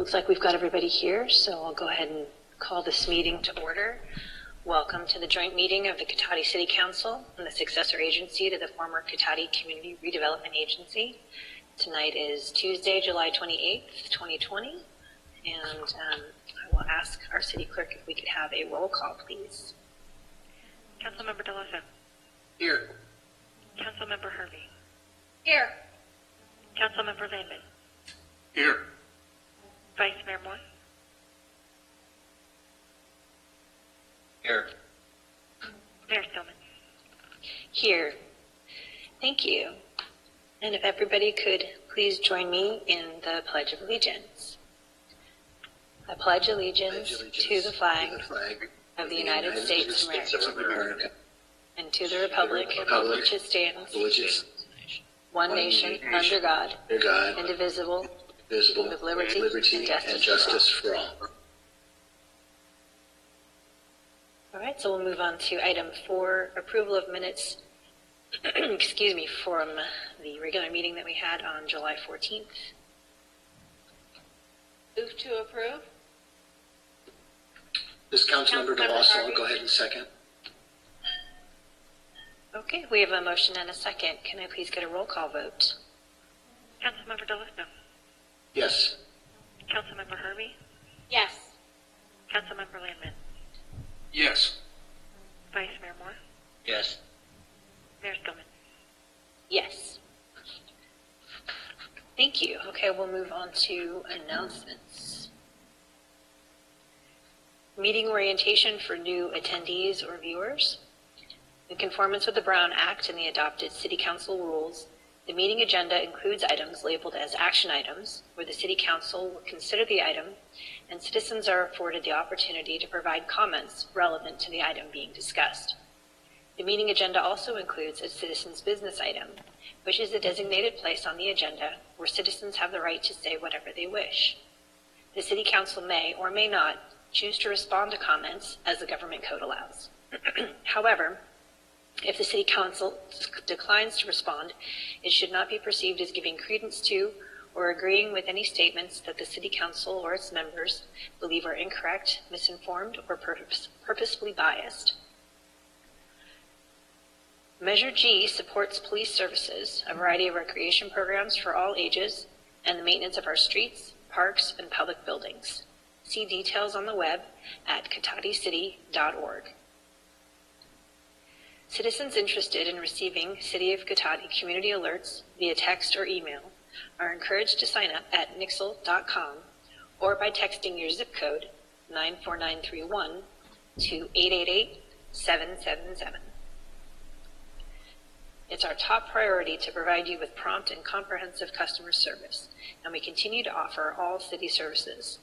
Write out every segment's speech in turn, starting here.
looks like we've got everybody here, so I'll go ahead and call this meeting to order. Welcome to the joint meeting of the Cotati City Council and the successor agency to the former Cotati Community Redevelopment Agency. Tonight is Tuesday, July 28th, 2020, and um, I will ask our city clerk if we could have a roll call, please. Councilmember Dell'Osso. Here. Councilmember Harvey. Here. Councilmember Landman. Here. Vice Mayor Moore. Here. Mayor Skillman. Here. Thank you. And if everybody could please join me in the Pledge of Allegiance. I pledge allegiance to the flag of the United States of America and to the republic for which it stands, Religious, one nation, under God, under God, indivisible, visible, with liberty liberty and justice and for all. justice for all. All right, so we'll move on to item four, approval of minutes, excuse me, from the regular meeting that we had on July 14th. Move to approve? Does Councilmember Councilmember Dell'Osso Harvey. go ahead and second? Okay, we have a motion and a second. Can I please get a roll call vote? Councilmember Dell'Osso. Yes. Councilmember Harvey? Yes. Councilmember Landman. Yes. Vice Mayor Moore. Yes. Mayor Skillman. Yes. Thank you. Okay, we'll move on to announcements. Meeting orientation for new attendees or viewers. In conformance with the Brown Act and the adopted City Council rules, the meeting agenda includes items labeled as action items, where the City Council will consider the item, and citizens are afforded the opportunity to provide comments relevant to the item being discussed. The meeting agenda also includes a citizens' business item, which is a designated place on the agenda where citizens have the right to say whatever they wish. The City Council may or may not choose to respond to comments as the government code allows. However, if the City Council declines to respond, it should not be perceived as giving credence to or agreeing with any statements that the City Council or its members believe are incorrect, misinformed, or purpose- purposefully biased. Measure G supports police services, a variety of recreation programs for all ages, and the maintenance of our streets, parks, and public buildings. See details on the web at cotaticity.org. Citizens interested in receiving City of Cotati community alerts via text or email are encouraged to sign up at nixle.com or by texting your zip code 94931 to 888-777. It's our top priority to provide you with prompt and comprehensive customer service, and we continue to offer all city services.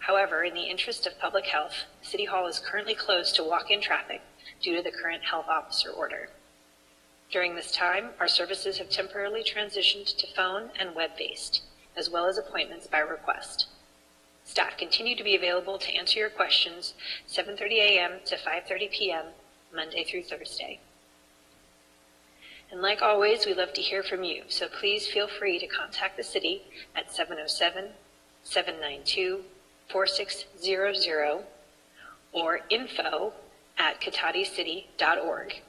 However, in the interest of public health, City Hall is currently closed to walk-in traffic due to the current health officer order. During this time, our services have temporarily transitioned to phone and web-based, as well as appointments by request. Staff continue to be available to answer your questions 7:30 a.m. to 5:30 p.m. Monday through Thursday. And like always, we love to hear from you, so please feel free to contact the city at 707-792-4600 or info at cotaticity.org.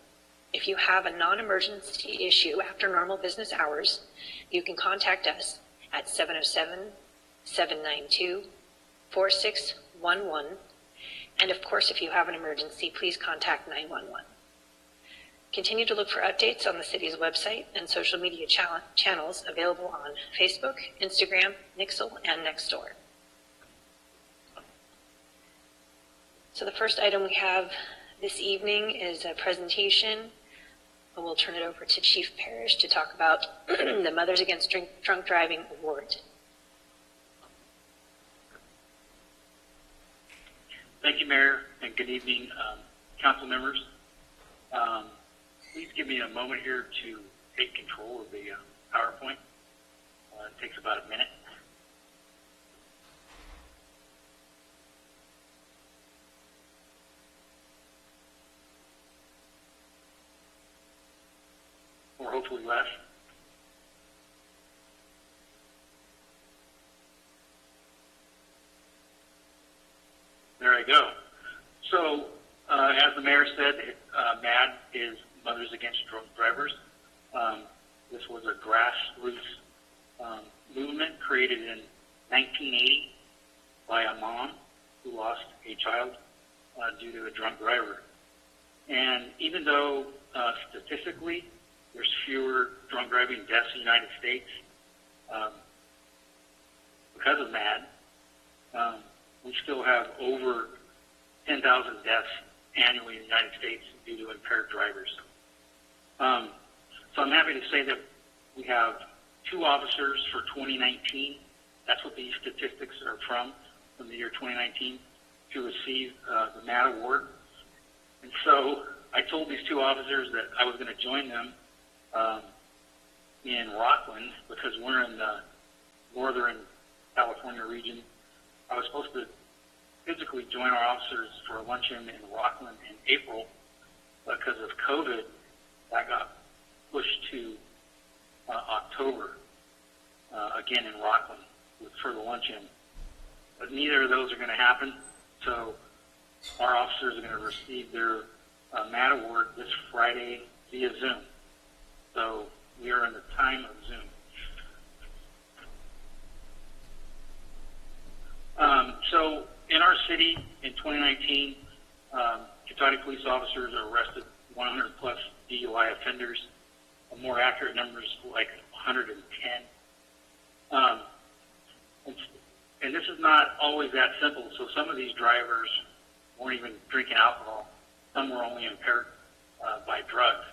If you have a non-emergency issue after normal business hours, you can contact us at 707-792-4611. And of course, if you have an emergency, please contact 911. Continue to look for updates on the city's website and social media cha- channels available on Facebook, Instagram, Nixle, and Nextdoor. So the first item we have this evening is a presentation. We'll turn it over to Chief Parrish to talk about the Mothers Against Drink, Drunk Driving Award. Thank you, Mayor, and good evening, um, council members. Um, please give me a moment here to take control of the uh, PowerPoint. Uh, it takes about a minute. Or hopefully less. There I go. So, uh, as the mayor said, uh, MADD is Mothers Against Drunk Drivers. Um, this was a grassroots um, movement created in 1980 by a mom who lost a child uh, due to a drunk driver. And even though uh, statistically there's fewer drunk driving deaths in the United States um, because of that. um, we still have over 10,000 deaths annually in the United States due to impaired drivers. Um, so I'm happy to say that we have two officers for 2019. That's what these statistics are from, from the year 2019, to receive uh, the MADD award. And so I told these two officers that I was going to join them um, in Rocklin because we're in the northern California region. I was supposed to physically join our officers for a luncheon in Rocklin in April, but because of COVID, that got pushed to uh, October, uh, again in Rocklin with, for the luncheon. But neither of those are going to happen, so our officers are going to receive their uh, MADD award this Friday via Zoom. So we are in the time of Zoom. Um, so in our city in 2019, um, Cotati police officers arrested 100 plus DUI offenders. A more accurate number is like 110. Um, and, and this is not always that simple. So some of these drivers weren't even drinking alcohol. Some were only impaired uh, by drugs.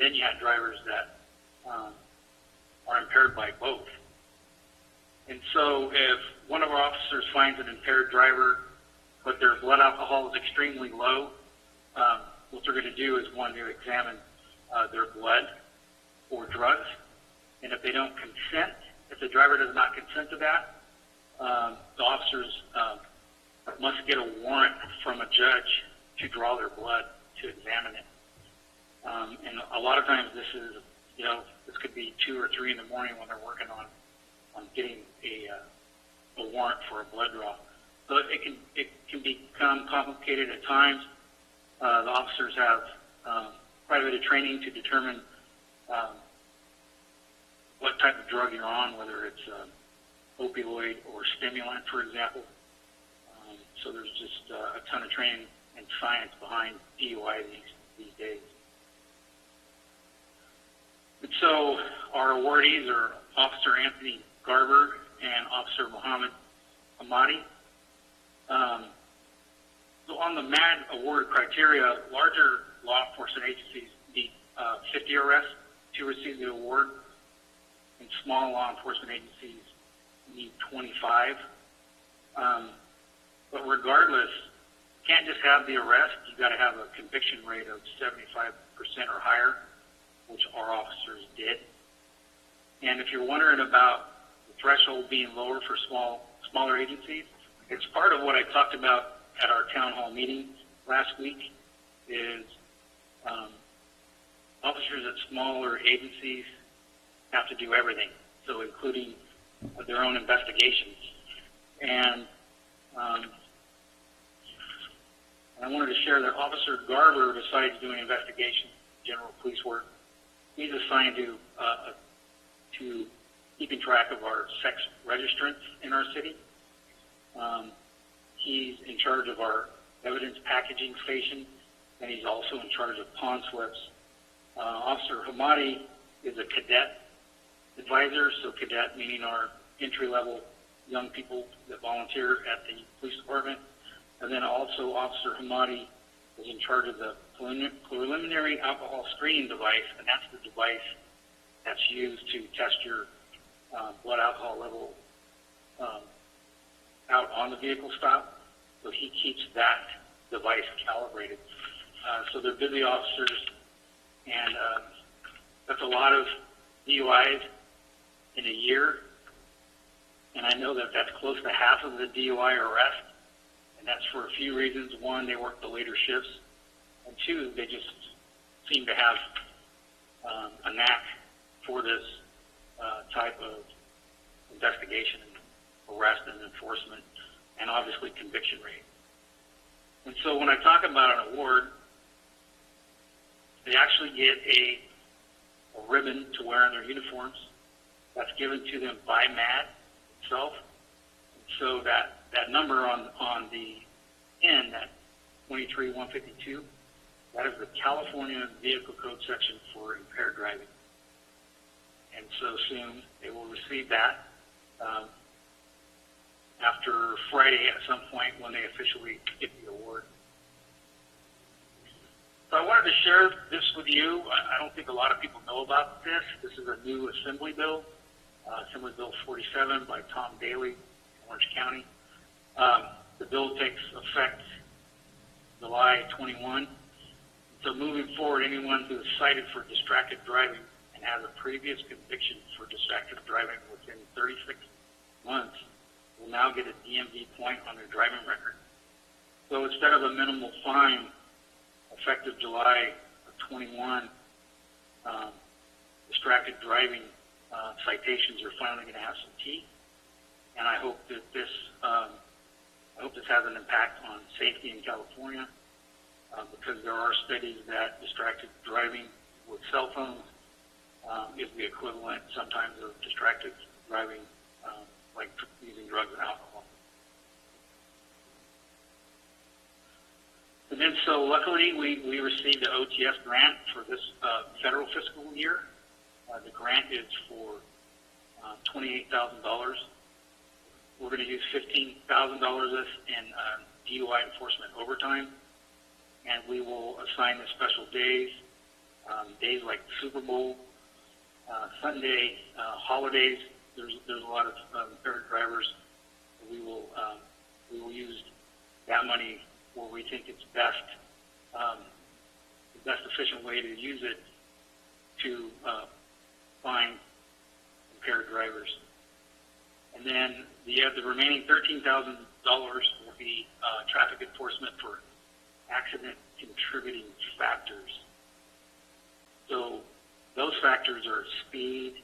Then you have drivers that um, are impaired by both. And so if one of our officers finds an impaired driver, but their blood alcohol is extremely low, um, what they're going to do is one to examine uh, their blood for drugs. And if they don't consent, if the driver does not consent to that, um, the officers uh, must get a warrant from a judge to draw their blood to examine it. Um, and a lot of times this is, you know, this could be two or three in the morning when they're working on on getting a uh, a warrant for a blood draw. So it can it can become complicated at times. Uh, the officers have um, quite a bit of training to determine um, what type of drug you're on, whether it's uh, opioid or stimulant, for example. Um, so there's just uh, a ton of training and science behind DUI these these days. And so our awardees are Officer Anthony Garber and Officer Mohammed Ahmadi. Um, so on the MADD award criteria, larger law enforcement agencies need uh, 50 arrests to receive the award, and small law enforcement agencies need 25. Um, but regardless, you can't just have the arrest. You've got to have a conviction rate of 75% or higher, which our officers did. And if you're wondering about the threshold being lower for small, smaller agencies, it's part of what I talked about at our town hall meeting last week. Is um, officers at smaller agencies have to do everything, so including their own investigations. And um, I wanted to share that Officer Garber, besides doing investigations, general police work, he's assigned to uh, to keeping track of our sex registrants in our city. Um, he's in charge of our evidence packaging station, and he's also in charge of pawn slips. Uh, Officer Hamadi is a cadet advisor, so cadet meaning our entry-level young people that volunteer at the police department. And then also Officer Hamadi is in charge of the preliminary alcohol screening device, and that's the device that's used to test your uh, blood alcohol level um, out on the vehicle stop. So he keeps that device calibrated. Uh, so they're busy officers, and uh, that's a lot of DUIs in a year. And I know that that's close to half of the DUI arrest, and that's for a few reasons. One, they work the later shifts, and two, they just seem to have um, a knack for this uh, type of investigation, arrest, and enforcement, and obviously conviction rate. And so when I talk about an award, they actually get a, a ribbon to wear on their uniforms that's given to them by MADD itself. So that, that number on, on the end, that 23152, that is the California Vehicle Code section for impaired driving. And so soon they will receive that um, after Friday at some point when they officially get the award. So I wanted to share this with you. I don't think a lot of people know about this. This is a new Assembly Bill, uh, Assembly Bill 47 by Tom Daly, Orange County. Um, the bill takes effect July 21. So moving forward, anyone who is cited for distracted driving and has a previous conviction for distracted driving within 36 months will now get a DMV point on their driving record. So instead of a minimal fine effective July of 21, um, distracted driving uh, citations are finally going to have some teeth. And I hope that this, um, I hope this has an impact on safety in California uh, because there are studies that distracted driving with cell phones um, is the equivalent sometimes of distracted driving, um, like using drugs and alcohol. And then so luckily we, we received the OTS grant for this uh, federal fiscal year. Uh, the grant is for uh, $28,000. We're going to use $15,000 of this in uh, DUI enforcement overtime, and we will assign the special days, um, days like Super Bowl, uh, Sunday, uh, holidays. There's there's a lot of um, impaired drivers. We will um, we will use that money where we think it's best, um, the best efficient way to use it to uh, find impaired drivers. And then the, uh, the remaining $13,000 will be uh, traffic enforcement for accident contributing factors. So those factors are speed,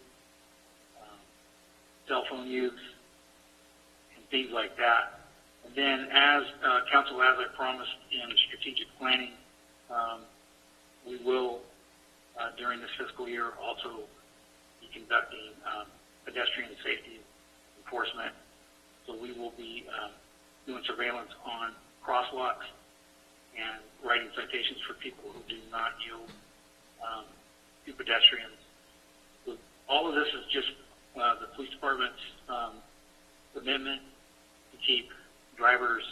um, cell phone use, and things like that. And then as uh, council, as I promised in strategic planning, um, we will, uh, during this fiscal year, also be conducting um, pedestrian safety enforcement. So we will be um, doing surveillance on crosswalks and writing citations for people who do not yield um, to pedestrians. So all of this is just uh, the police department's um, commitment to keep drivers,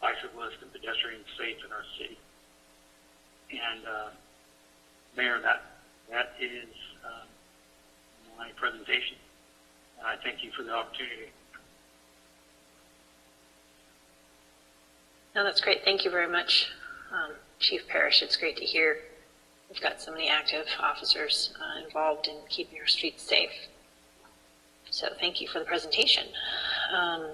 bicyclists, and pedestrians safe in our city. And uh, Mayor, that that is um, my presentation. And I thank you for the opportunity. No, that's great. Thank you very much, um, Chief Parrish. It's great to hear we've got so many active officers uh, involved in keeping our streets safe. So thank you for the presentation. Um,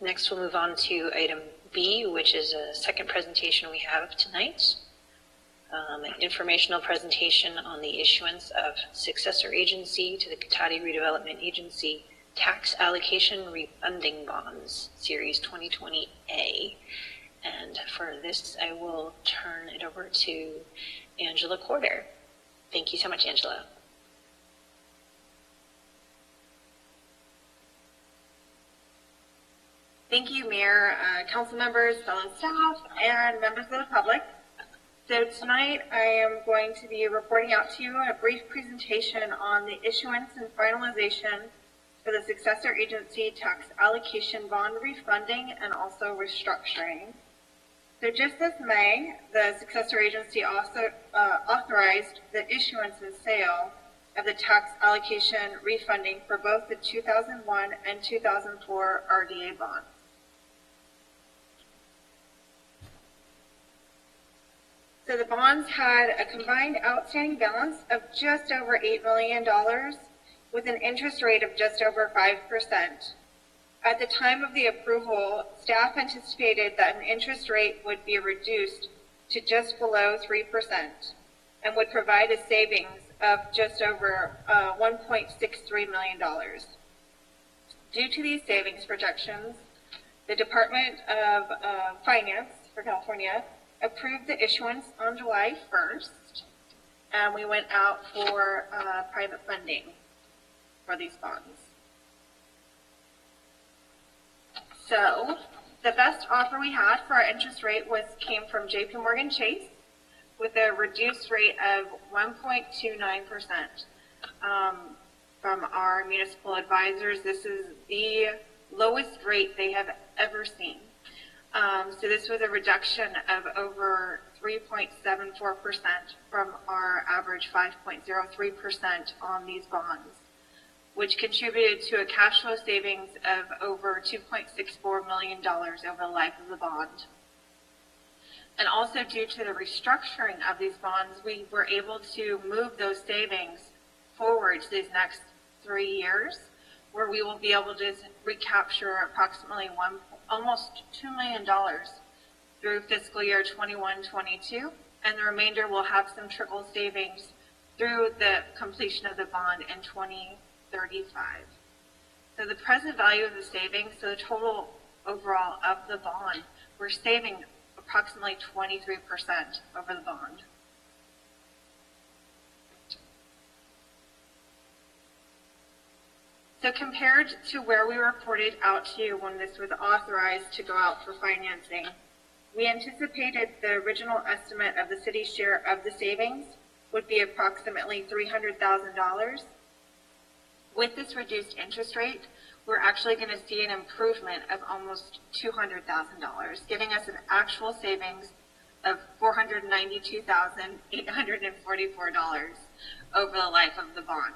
next, we'll move on to item B, which is a second presentation we have tonight. Um, an informational presentation on the issuance of successor agency to the Cotati Redevelopment Agency tax allocation refunding bonds, Series 2020A. And for this, I will turn it over to Angela Corder. Thank you so much, Angela. Thank you, Mayor, uh, council members, fellow staff, and members of the public. So tonight I am going to be reporting out to you a brief presentation on the issuance and finalization for the successor agency tax allocation bond refunding and also restructuring. So just this May, the successor agency also uh, authorized the issuance and sale of the tax allocation refunding for both the 2001 and 2004 RDA bonds. So the bonds had a combined outstanding balance of just over $8 million with an interest rate of just over 5%. At the time of the approval, staff anticipated that an interest rate would be reduced to just below 3% and would provide a savings of just over uh, $1.63 million. Due to these savings projections, the Department of uh, Finance for California, approved the issuance on July 1st, and we went out for uh, private funding for these bonds. So, the best offer we had for our interest rate was, came from JP Morgan Chase with a reduced rate of 1.29%. Um, from our municipal advisors, this is the lowest rate they have ever seen. Um, so this was a reduction of over 3.74% from our average 5.03% on these bonds which contributed to a cash flow savings of over $2.64 million over the life of the bond. And also due to the restructuring of these bonds, we were able to move those savings forward to these next three years, where we will be able to recapture approximately one, almost $2 million through fiscal year 21-22, and the remainder will have some trickle savings through the completion of the bond in 20 35. So the present value of the savings, so the total overall of the bond, we're saving approximately 23% over the bond. So compared to where we reported out to you when this was authorized to go out for financing, we anticipated the original estimate of the city's share of the savings would be approximately $300,000 with this reduced interest rate, we're actually going to see an improvement of almost $200,000, giving us an actual savings of $492,844 over the life of the bond.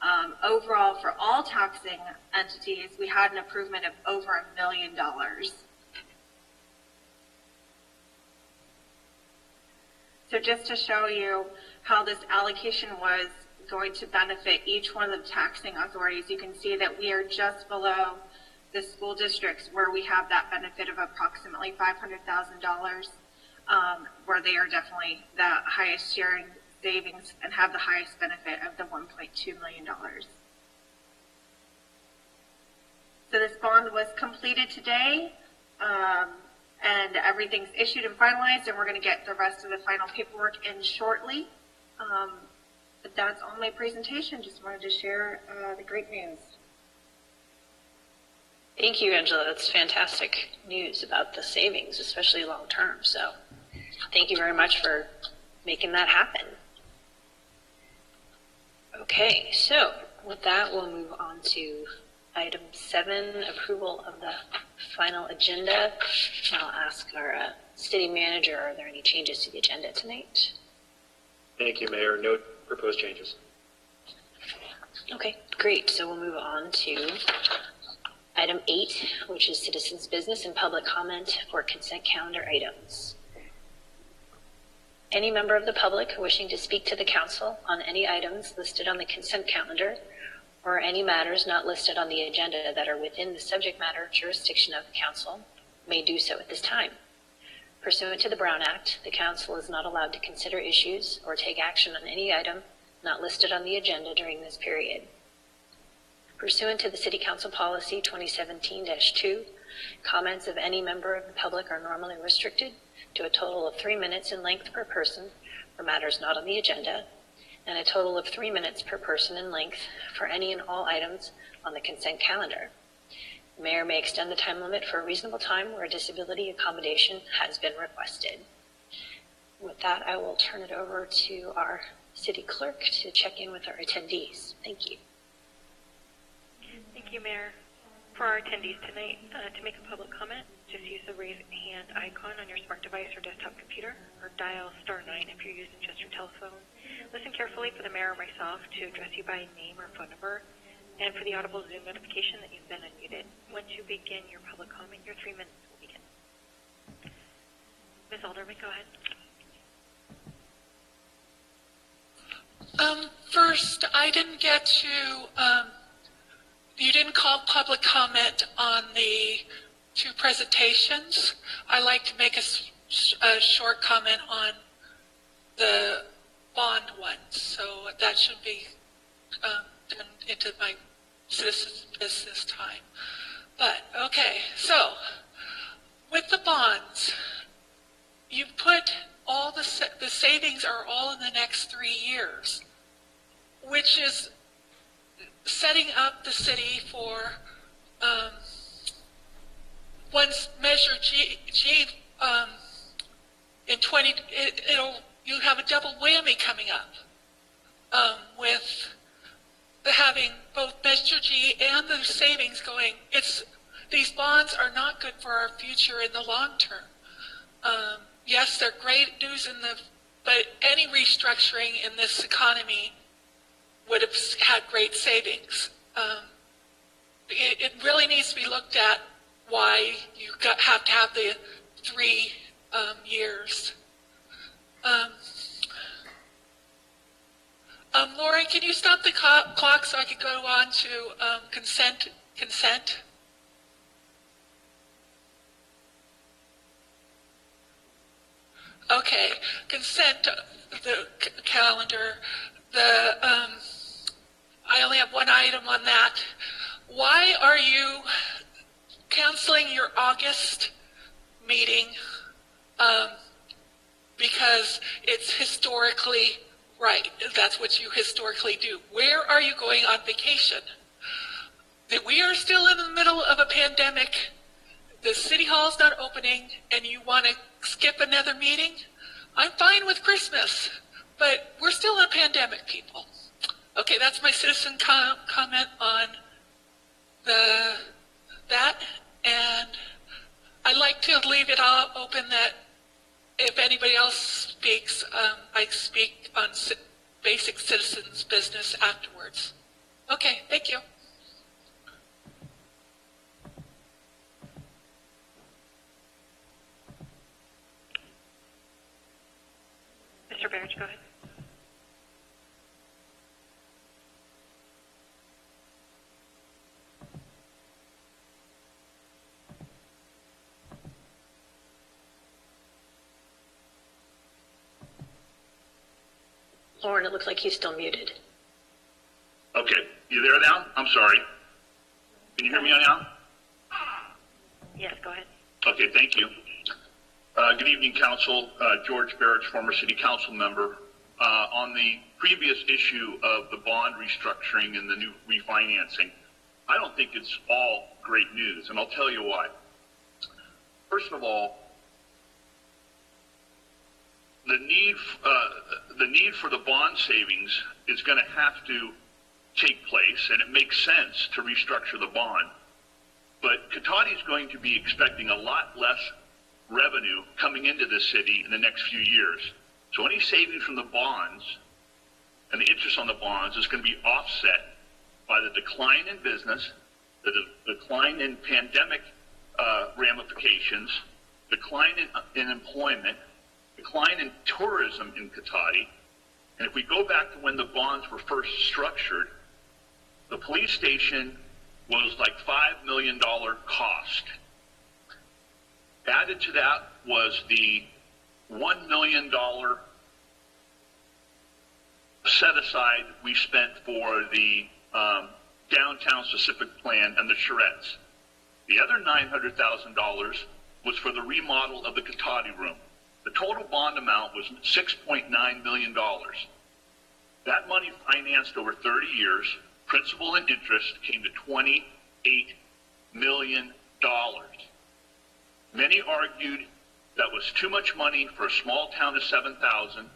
Um, overall, for all taxing entities, we had an improvement of over a million dollars. So just to show you how this allocation was going to benefit each one of the taxing authorities. You can see that we are just below the school districts where we have that benefit of approximately $500,000, um, where they are definitely the highest sharing savings and have the highest benefit of the $1.2 million. So this bond was completed today, um, and everything's issued and finalized, and we're going to get the rest of the final paperwork in shortly. Um, but that's all my presentation. Just wanted to share uh, the great news. Thank you, Angela. That's fantastic news about the savings, especially long term. So thank you very much for making that happen. Okay, so with that, we'll move on to item seven, approval of the final agenda. I'll ask our uh, city manager, are there any changes to the agenda tonight? Thank you, Mayor. No proposed changes. Okay, great. So we'll move on to item eight, which is citizens' business and public comment for consent calendar items. Any member of the public wishing to speak to the council on any items listed on the consent calendar or any matters not listed on the agenda that are within the subject matter jurisdiction of the council may do so at this time. Pursuant to the Brown Act, the council is not allowed to consider issues or take action on any item not listed on the agenda during this period. Pursuant to the City Council Policy 2017-2, comments of any member of the public are normally restricted to a total of three minutes in length per person for matters not on the agenda, and a total of three minutes per person in length for any and all items on the consent calendar. Mayor may extend the time limit for a reasonable time where a disability accommodation has been requested. With that, I will turn it over to our city clerk to check in with our attendees. Thank you. Thank you, Mayor. For our attendees tonight, uh, to make a public comment, just use the raise hand icon on your smart device or desktop computer, or dial star 9 if you're using just your telephone. Listen carefully for the mayor or myself to address you by name or phone number and for the audible Zoom notification that you've been unmuted. Once you begin your public comment, your three minutes will begin. Ms. Alderman, go ahead. Um, first, I didn't get to, um, you didn't call public comment on the two presentations. I like to make a, a short comment on the bond one, so that should be um, into my this is this time. But okay, so with the bonds, you put all the the savings are all in the next three years, which is setting up the city for um, once Measure G, G um, in 20, it, will you have a double whammy coming up um, with having both Measure G and the savings going. It's these bonds are not good for our future in the long term. Um, yes, they're great news in the, but any restructuring in this economy would have had great savings. Um, it, it really needs to be looked at why you got, have to have the three um, years. Um, um, Lori, can you stop the co- clock so I can go on to um, consent? Consent. Okay, consent. The c- calendar. The um, I only have one item on that. Why are you canceling your August meeting? Um, because it's historically right. That's what you historically do. Where are you going on vacation? That we are still in the middle of a pandemic. The city hall's not opening, and you want to skip another meeting? I'm fine with Christmas, but we're still in a pandemic, people. Okay, that's my citizen com- comment on the that, and I'd like to leave it all open that if anybody else speaks, um, I speak on basic citizens' business afterwards. Okay, thank you. Mr. Barrett, go ahead. Lauren, it looks like he's still muted. Okay, you there now? I'm sorry. Can you hear me now? Yes, go ahead. Okay, thank you. Uh, good evening, Council. Uh, George Barrett, former City Council member. Uh, on the previous issue of the bond restructuring and the new refinancing, I don't think it's all great news, and I'll tell you why. First of all, the need uh, the need for the bond savings is going to have to take place, and it makes sense to restructure the bond. But Cotati is going to be expecting a lot less revenue coming into this city in the next few years. So any savings from the bonds and the interest on the bonds is going to be offset by the decline in business, the de- decline in pandemic uh, ramifications, decline in, in employment, decline in tourism in Cotati. And if we go back to when the bonds were first structured, the police station was like $5 million cost. Added to that was the $1 million set aside we spent for the um, downtown specific plan and the charrettes. The other $900,000 was for the remodel of the Cotati room. The total bond amount was $6.9 million. That money financed over 30 years, principal and interest came to $28 million. Many argued that was too much money for a small town of 7,000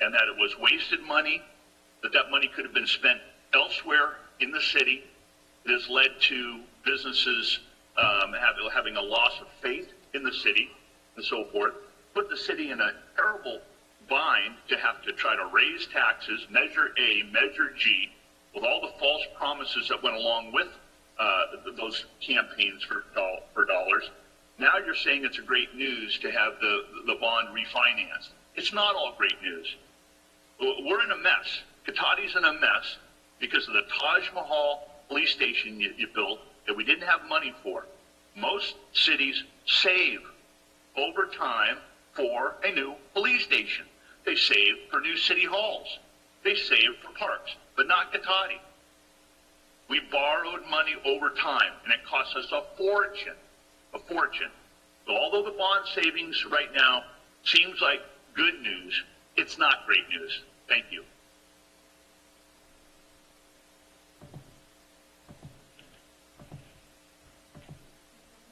and that it was wasted money, that that money could have been spent elsewhere in the city. It has led to businesses um, having a loss of faith in the city and so forth. Put the city in a terrible bind to have to try to raise taxes, measure A, measure G, with all the false promises that went along with uh, those campaigns for, for dollars. Now you're saying it's a great news to have the, the bond refinanced. It's not all great news. We're in a mess. Cotati's in a mess because of the Taj Mahal police station you, you built that we didn't have money for. Most cities save over time for a new police station. They save for new city halls. They save for parks, but not Cotati. We borrowed money over time, and it cost us a fortune, a fortune. So although the bond savings right now seems like good news, it's not great news. Thank you.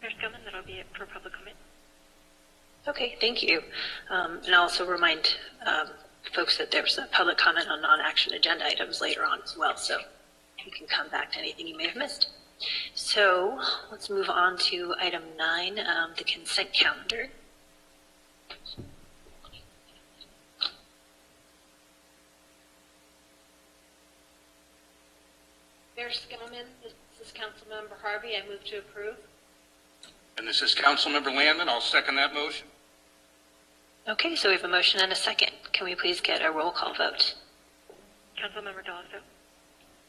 Mayor Skillman, that'll be it for public comment. Okay, thank you. Um, and I'll also remind um, folks that there's a public comment on non-action agenda items later on as well, so you can come back to anything you may have missed. So let's move on to item nine, um, the consent calendar. Mayor Skillman, this is Councilmember Harvey. I move to approve. And this is Councilmember Landman. I'll second that motion. Okay, so we have a motion and a second. Can we please get a roll call vote? Councilmember Dell'Osso,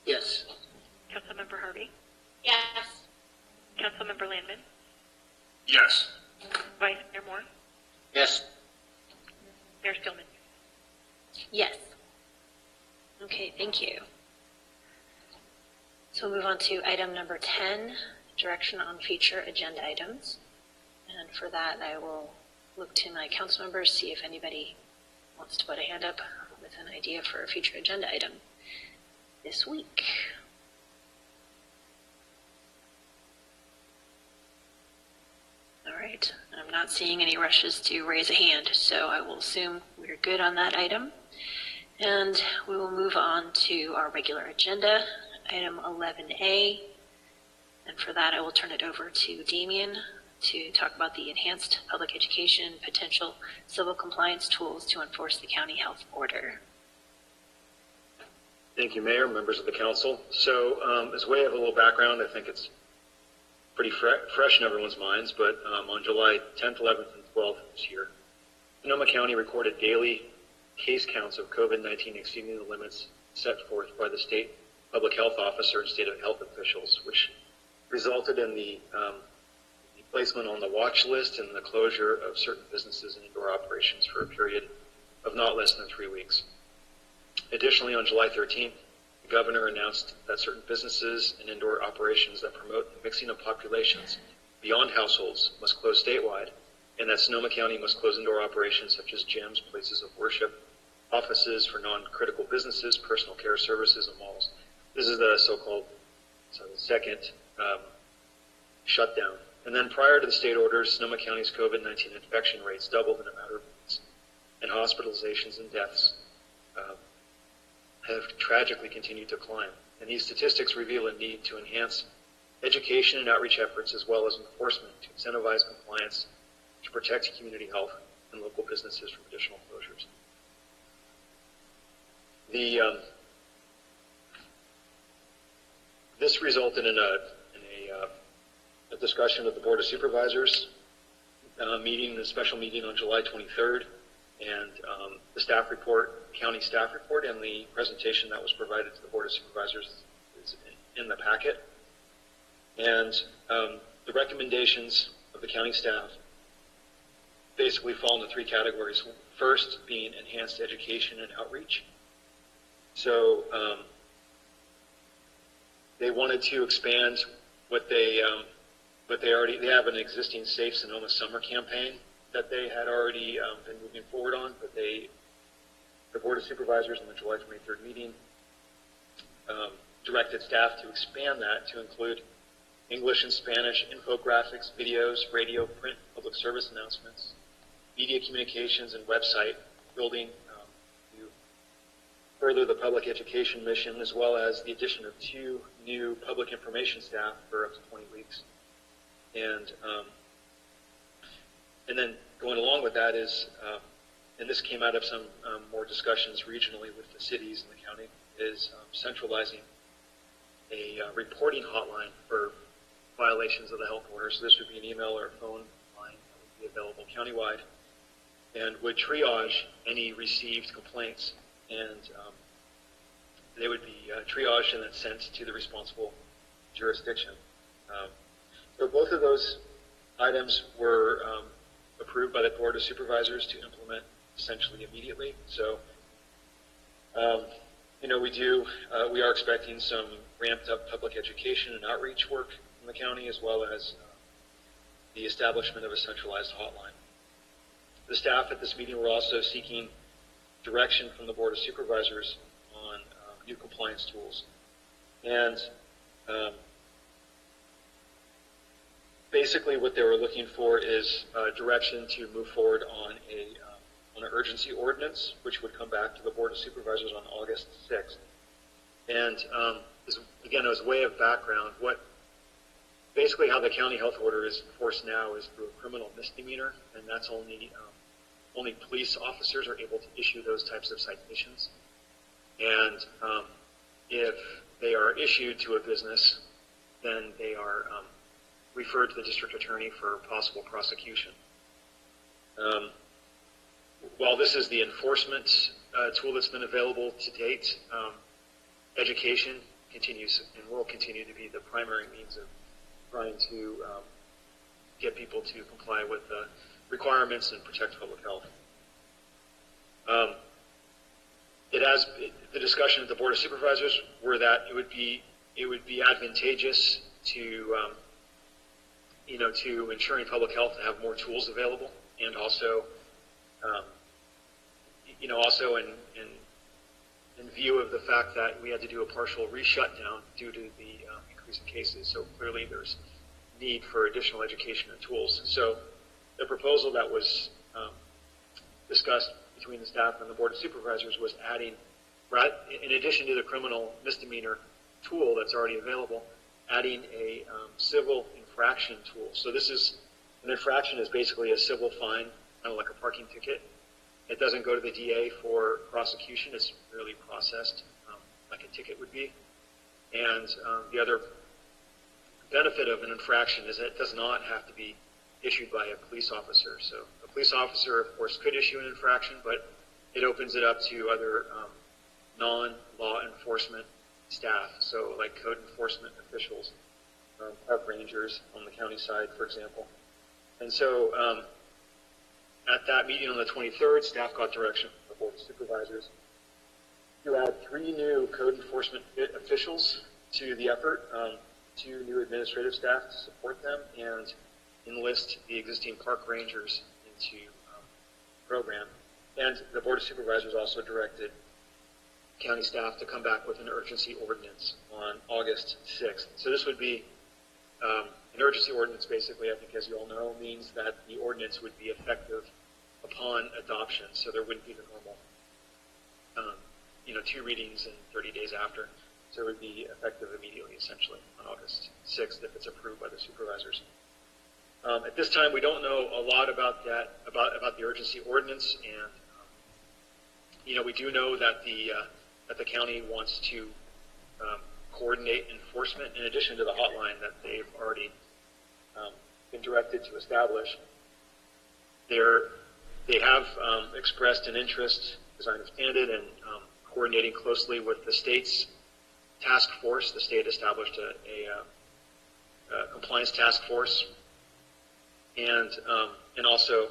Yes. Councilmember Harvey, Yes. Councilmember Landman, Yes. Vice Mayor Moore, Yes. Mayor Skillman. Yes. Okay, thank you. So we'll move on to item number 10, direction on future agenda items. And for that, I will look to my council members, see if anybody wants to put a hand up with an idea for a future agenda item this week. All right, I'm not seeing any rushes to raise a hand, so I will assume we're good on that item. And we will move on to our regular agenda, item 11A. And for that, I will turn it over to Damien to talk about the enhanced public education potential civil compliance tools to enforce the county health order. Thank you, Mayor, members of the council. So, um, as way of a little background, I think it's pretty fre- fresh in everyone's minds, but um, on July 10th, 11th, and 12th this year, Sonoma County recorded daily case counts of COVID-19 exceeding the limits set forth by the state public health officer and state of health officials, which resulted in the, um, the placement on the watch list and the closure of certain businesses and indoor operations for a period of not less than three weeks. Additionally, on July 13th, the governor announced that certain businesses and indoor operations that promote the mixing of populations beyond households must close statewide, and that Sonoma County must close indoor operations such as gyms, places of worship, offices for non-critical businesses, personal care services, and malls. This is the so-called so the second um, shutdown. And then prior to the state orders, Sonoma County's COVID-19 infection rates doubled in a matter of months, and hospitalizations and deaths um, have tragically continued to climb. And these statistics reveal a need to enhance education and outreach efforts as well as enforcement to incentivize compliance to protect community health and local businesses from additional closures. The um, this resulted in a uh, discussion of the Board of Supervisors uh, meeting, the special meeting on July 23rd, and um, the staff report, county staff report, and the presentation that was provided to the Board of Supervisors is in the packet. And um, the recommendations of the county staff basically fall into three categories. First being enhanced education and outreach. So um, they wanted to expand what they um, what they already they have an existing Safe Sonoma summer campaign that they had already um, been moving forward on, but they the Board of Supervisors in the July 23rd meeting um, directed staff to expand that to include English and Spanish infographics, videos, radio, print, public service announcements, media communications, and website building um, to further the public education mission, as well as the addition of two new public information staff for up to 20 weeks. And um, and then going along with that is, um, and this came out of some um, more discussions regionally with the cities and the county, is um, centralizing a uh, reporting hotline for violations of the health order. So this would be an email or a phone line that would be available countywide and would triage any received complaints and um, they would be uh, triaged and then sent to the responsible jurisdiction. Um, so both of those items were um, approved by the Board of Supervisors to implement essentially immediately. So, um, you know, we do, uh, we are expecting some ramped up public education and outreach work in the county as well as uh, the establishment of a centralized hotline. The staff at this meeting were also seeking direction from the Board of Supervisors on uh, new compliance tools. And um, basically what they were looking for is direction to move forward on a uh, on an urgency ordinance, which would come back to the Board of Supervisors on August 6th. And um, as, again, as way of background, what basically how the county health order is enforced now is through a criminal misdemeanor, and that's only um, only police officers are able to issue those types of citations. And um, if they are issued to a business, then they are um, referred to the district attorney for possible prosecution. Um, while this is the enforcement uh, tool that's been available to date, um, education continues and will continue to be the primary means of trying to um, get people to comply with the requirements and protect public health. Um, it has the discussion at the board of supervisors were that it would be it would be advantageous to um, you know to ensuring public health to have more tools available and also um, you know also in, in in view of the fact that we had to do a partial re-shutdown due to the um, increase in cases. So clearly there's need for additional education and tools. So the proposal that was um, discussed between the staff and the board of supervisors was adding, in addition to the criminal misdemeanor tool that's already available, adding a um, civil infraction tool. So this is an infraction is basically a civil fine, kind of like a parking ticket. It doesn't go to the DA for prosecution. It's merely processed um, like a ticket would be. And um, the other benefit of an infraction is that it does not have to be issued by a police officer. So a police officer, of course, could issue an infraction, but it opens it up to other um, non-law enforcement staff. So like code enforcement officials, um, park rangers on the county side, for example. And so um, at that meeting on the 23rd, staff got direction from the board of supervisors to add three new code enforcement officials to the effort, um, two new administrative staff to support them, and enlist the existing park rangers into um, program. And the board of supervisors also directed county staff to come back with an urgency ordinance on August 6th. So this would be um, an urgency ordinance, basically, I think, as you all know, means that the ordinance would be effective upon adoption. So there wouldn't be the normal, um, you know, two readings and 30 days after. So it would be effective immediately, essentially, on August 6th if it's approved by the supervisors. Um, at this time, we don't know a lot about that, about, about the urgency ordinance, and um, you know, we do know that the uh, that the county wants to um, coordinate enforcement in addition to the hotline that they've already um, been directed to establish. They're, they have um, expressed an interest, as I understand it, in um, coordinating closely with the state's task force. The state established a, a, uh, a compliance task force, and um, and also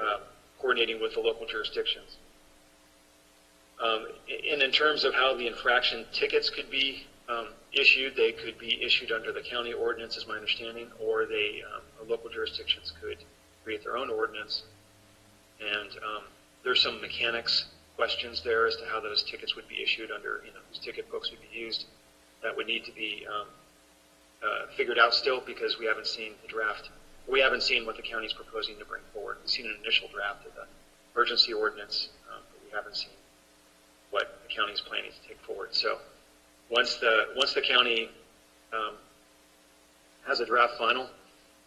uh, coordinating with the local jurisdictions. Um, and in terms of how the infraction tickets could be um, issued, they could be issued under the county ordinance, is my understanding, or they um, local jurisdictions could create their own ordinance. And um, there's some mechanics questions there as to how those tickets would be issued under, you know, whose ticket books would be used. That would need to be um, uh, figured out still because we haven't seen the draft. We haven't seen what the county is proposing to bring forward. We've seen an initial draft of the emergency ordinance, um, but we haven't seen what the county is planning to take forward. So once the once the county um, has a draft final,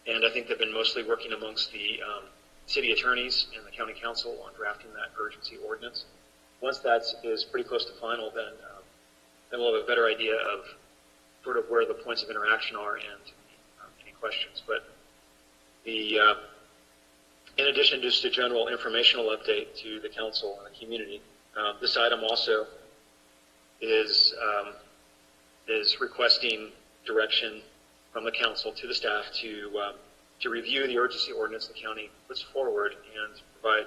and I think they've been mostly working amongst the um, city attorneys and the county counsel on drafting that urgency ordinance. Once that is pretty close to final, then um, then we'll have a better idea of sort of where the points of interaction are and um, any questions. But the uh, in addition, just a general informational update to the council and the community. Um, this item also is um, is requesting direction from the council to the staff to um, to review the urgency ordinance the county puts forward and provide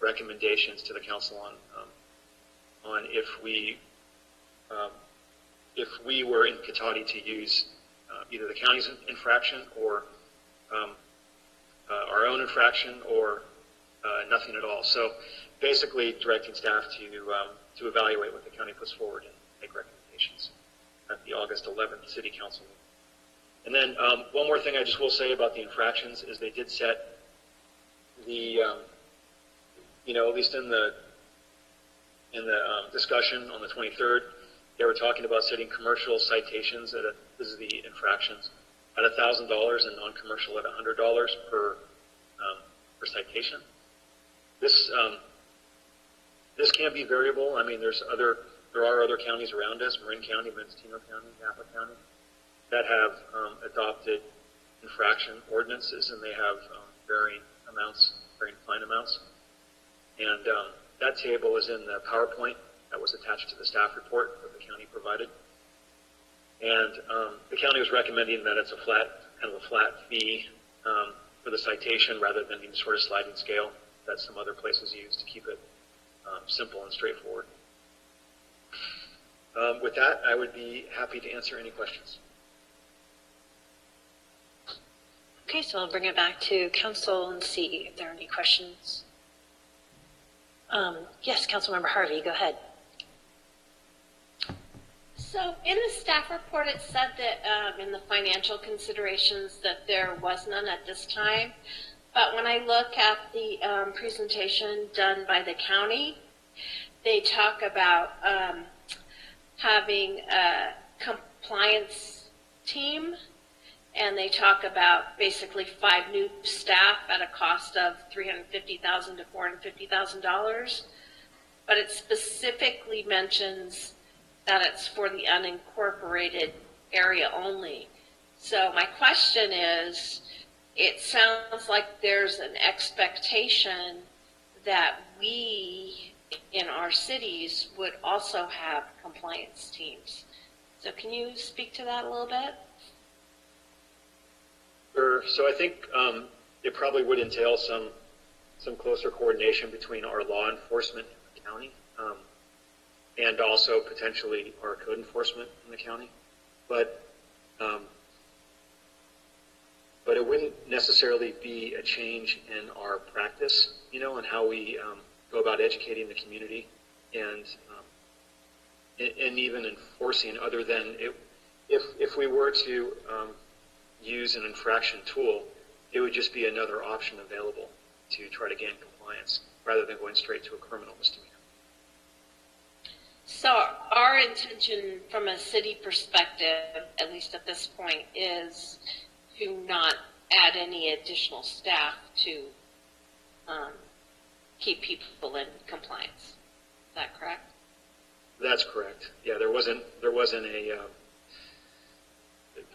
recommendations to the council on um, on if we um, if we were in Cotati to use uh, either the county's infraction or um, uh, our own infraction or uh, nothing at all. So basically directing staff to, um, to evaluate what the county puts forward and make recommendations at the August 11th city council meeting. And then um, one more thing I just will say about the infractions is they did set the, um, you know, at least in the in the um, discussion on the 23rd, they were talking about setting commercial citations at a, this is the infractions at $1,000 and non-commercial at $100 per um, per citation. This um, this can be variable. I mean, there's other there are other counties around us, Marin County, Mendocino County, Napa County, that have um, adopted infraction ordinances, and they have um, varying amounts, varying fine amounts. And um, that table is in the PowerPoint that was attached to the staff report that the county provided. And um, the county was recommending that it's a flat, kind of a flat fee um, for the citation rather than the sort of sliding scale that some other places use to keep it um, simple and straightforward. Um, with that, I would be happy to answer any questions. Okay, so I'll bring it back to council and see if there are any questions. Um, yes, Councilmember Harvey, go ahead. So in the staff report, it said that um, in the financial considerations that there was none at this time. But when I look at the um, presentation done by the county, they talk about um, having a compliance team, and they talk about basically five new staff at a cost of 350,000 to $450,000. But it specifically mentions that it's for the unincorporated area only. So my question is, it sounds like there's an expectation that we in our cities would also have compliance teams. So can you speak to that a little bit? Sure. So I think um, it probably would entail some some closer coordination between our law enforcement in the county um, and also potentially our code enforcement in the county. But um, but it wouldn't necessarily be a change in our practice, you know, and how we um, go about educating the community and um, and, even enforcing. Other than it, if if we were to um, use an infraction tool, it would just be another option available to try to gain compliance rather than going straight to a criminal misdemeanor. So our intention from a city perspective, at least at this point, is to not add any additional staff to um, keep people in compliance. Is that correct? That's correct. Yeah, there wasn't there wasn't a.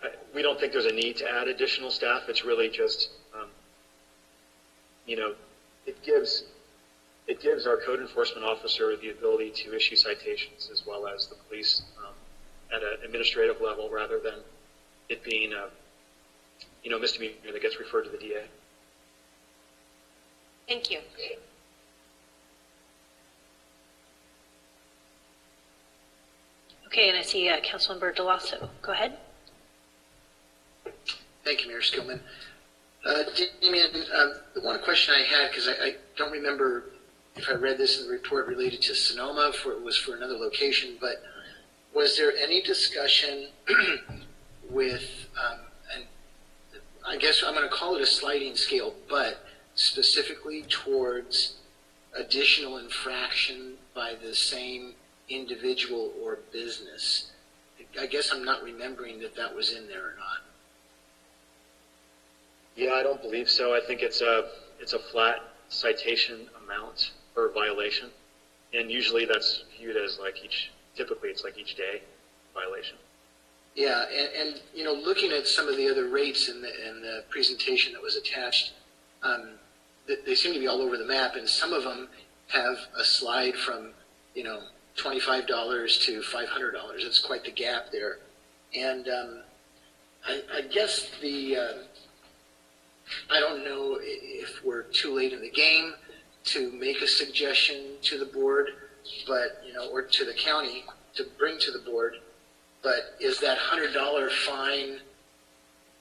I- we don't think there's a need to add additional staff. It's really just, um, you know, it gives it gives our code enforcement officer the ability to issue citations as well as the police um, at an administrative level rather than it being a you know misdemeanor that gets referred to the DA. Thank you. Okay, and I see uh, Councilmember Dell'Osso. Go ahead. Thank you, Mayor Skillman. Uh, Damien, um, the one question I had, because I, I don't remember if I read this in the report related to Sonoma, for, it was for another location, but was there any discussion with, um, and I guess I'm going to call it a sliding scale, but specifically towards additional infraction by the same individual or business? I guess I'm not remembering that that was in there or not. Yeah, I don't believe so. I think it's a it's a flat citation amount per violation, and usually that's viewed as like each. Typically, it's like each day violation. Yeah, and, and you know, looking at some of the other rates in the, in the presentation that was attached, um, they, they seem to be all over the map, and some of them have a slide from you know twenty-five dollars to five hundred dollars. It's quite the gap there, and um, I, I guess the uh, I don't know if we're too late in the game to make a suggestion to the board, but you know, or to the county to bring to the board. But is that hundred dollar fine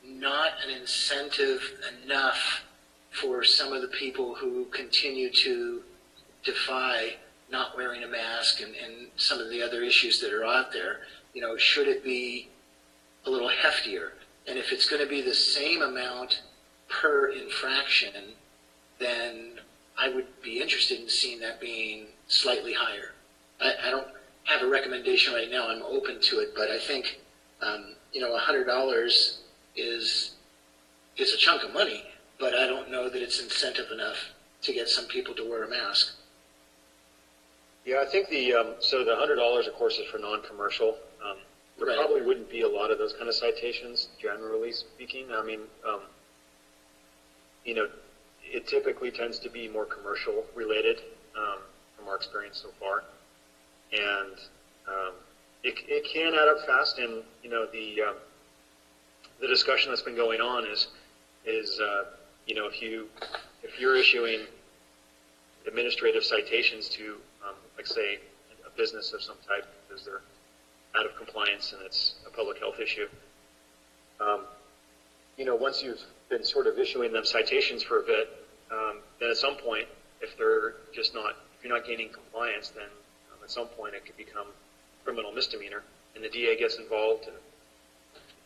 not an incentive enough for some of the people who continue to defy not wearing a mask and, and some of the other issues that are out there, you know, should it be a little heftier? And if it's going to be the same amount per infraction, then I would be interested in seeing that being slightly higher. I, I don't have a recommendation right now. I'm open to it, but I think, um, you know, hundred dollars is is a chunk of money, but I don't know that it's incentive enough to get some people to wear a mask. Yeah, I think the, um, so the hundred dollars, of course, is for non-commercial. Um, there Right. probably wouldn't be a lot of those kind of citations, generally speaking. I mean, um, you know, it typically tends to be more commercial related, um, from our experience so far. And, um, it, it can add up fast and, you know, the, um, the discussion that's been going on is, is, uh, you know, if you, if you're issuing administrative citations to, um, like say, a business of some type because they're out of compliance and it's a public health issue. Um, you know, once you've been sort of issuing them citations for a bit, um, then at some point, if they're just not, if you're not gaining compliance, then at some point it could become criminal misdemeanor, and the DA gets involved, and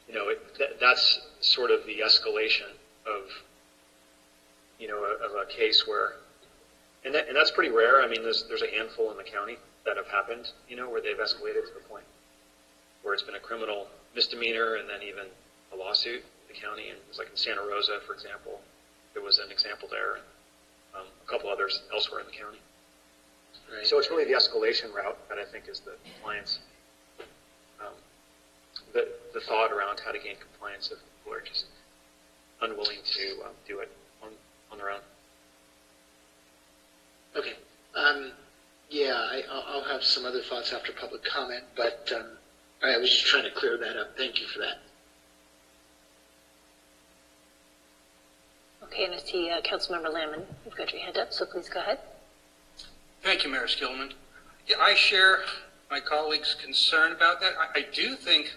you know, it, that, that's sort of the escalation of, you know, of a case where and, that, and that's pretty rare. I mean, there's, there's a handful in the county that have happened, you know, where they've escalated to the point where it's been a criminal misdemeanor and then even a lawsuit the county. And it's like in Santa Rosa, for example, there was an example there, and um, a couple others elsewhere in the county. Right. So it's really the escalation route that I think is the compliance, um, the, the thought around how to gain compliance if people are just unwilling to um, do it on, on their own. Okay. Um, yeah, I, I'll, I'll have some other thoughts after public comment, but um, I was just trying to clear that up. Thank you for that. Okay, and I see uh, Councilmember Landman, you've got your hand up, so please go ahead. Thank you, Mayor Skillman. Yeah, I share my colleagues' concern about that. I, I do think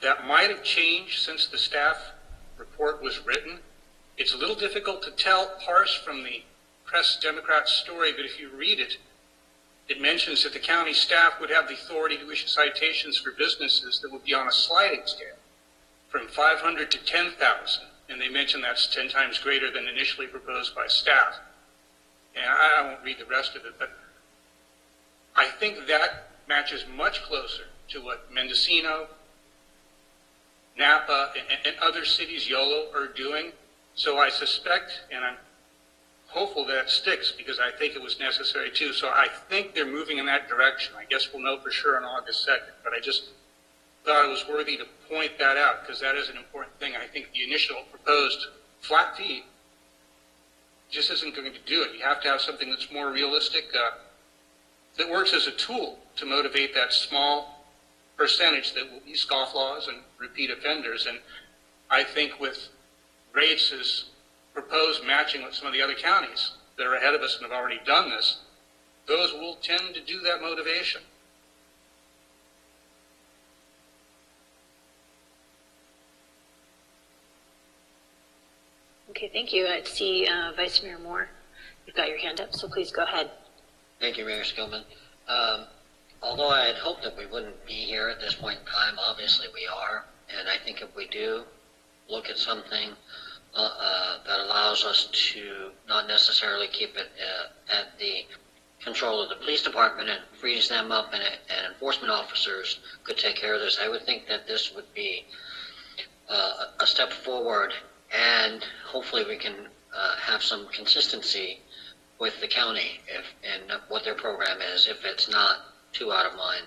that might have changed since the staff report was written. It's a little difficult to tell, parse from the Press Democrat story, but if you read it, it mentions that the county staff would have the authority to issue citations for businesses that would be on a sliding scale from 500 to 10,000, and they mention that's 10 times greater than initially proposed by staff. And I, won't read the rest of it, but I think that matches much closer to what Mendocino, Napa, and, and other cities, Yolo, are doing. So I suspect, and I'm hopeful that sticks because I think it was necessary too. So I think they're moving in that direction. I guess we'll know for sure on August 2nd, but I just thought it was worthy to point that out because that is an important thing. I think the initial proposed flat fee just isn't going to do it. You have to have something that's more realistic, uh, that works as a tool to motivate that small percentage that will be scofflaws and repeat offenders. And I think with rates as proposed matching with some of the other counties that are ahead of us and have already done this, those will tend to do that motivation. Okay, thank you. I see uh, Vice Mayor Moore, you've got your hand up, so please go ahead. Thank you, Mayor Skillman. Um, although I had hoped that we wouldn't be here at this point in time, obviously we are. And I think if we do look at something uh, uh, that allows us to not necessarily keep it uh, at the control of the police department and frees them up and, and enforcement officers could take care of this, I would think that this would be uh, a step forward and hopefully we can uh, have some consistency with the county if, and what their program is if it's not too out of line.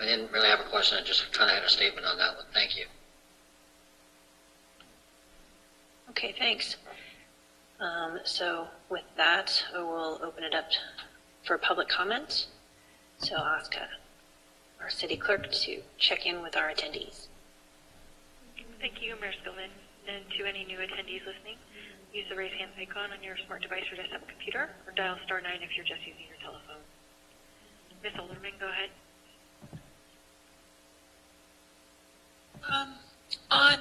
I didn't really have a question, I just kind of had a statement on that one. Thank you. Okay, thanks. Um, so with that, I will open it up for public comment. So I'll ask uh, our city clerk to check in with our attendees. Thank you, Mayor Skillman. And to any new attendees listening, use the raise hand icon on your smart device or desktop computer, or dial star nine if you're just using your telephone. Ms. Olderman, go ahead. Um, on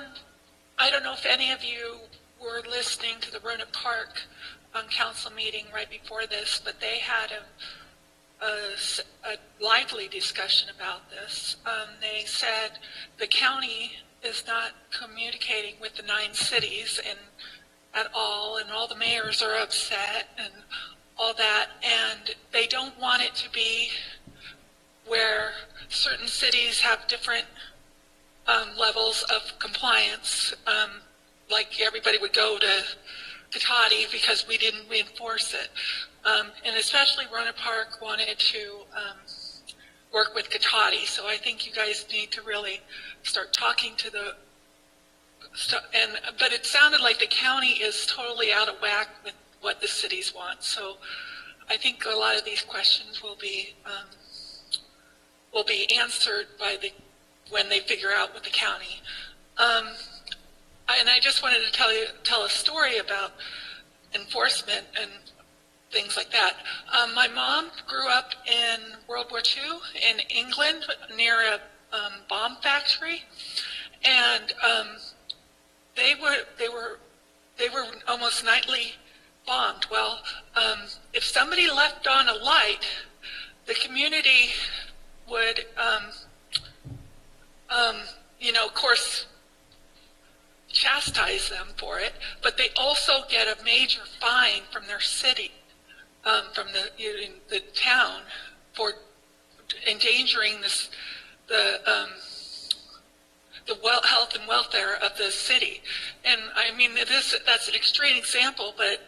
I don't know if any of you were listening to the Rohnert Park um, council meeting right before this, but they had a, a lively discussion about this. Um, they said the county is not communicating with the nine cities and at all, and all the mayors are upset and all that, and they don't want it to be where certain cities have different um, levels of compliance. Um, like everybody would go to Cotati because we didn't reinforce it. Um, and especially Rohnert Park wanted to um, work with Cotati. So I think you guys need to really start talking to the so, and but it sounded like the county is totally out of whack with what the cities want. So I think a lot of these questions will be um, will be answered by the when they figure out with the county. Um, and I just wanted to tell you tell a story about enforcement and things like that. Um, my mom grew up in World War II in England near a um, bomb factory, and um, they were they were they were almost nightly bombed. Well, um, if somebody left on a light, the community would, um, um, you know, of course, chastise them for it, but they also get a major fine from their city, um, from the you know, the town for endangering this the um, the well, health and welfare of the city. And I mean, this that's an extreme example, but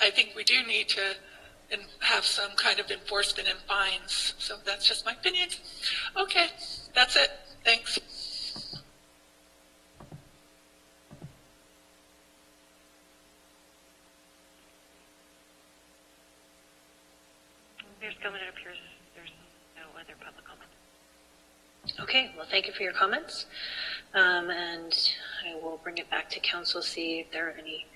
I think we do need to and have some kind of enforcement and fines. So that's just my opinion. Okay, that's it. Thanks. Skillman, it appears there's no other public comment. Okay, well, thank you for your comments. Um, and I will bring it back to council, see if there are any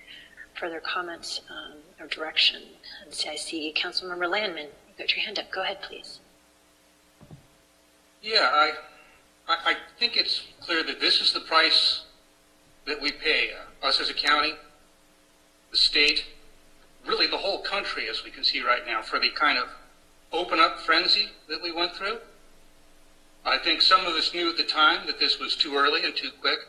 further comments um, or direction. And see, I see Councilmember Landman, you got your hand up. Go ahead, please. Yeah, I, I, I think it's clear that this is the price that we pay, uh, us as a county, the state, really the whole country, as we can see right now, for the kind of open up frenzy that we went through. I think some of us knew at the time that this was too early and too quick.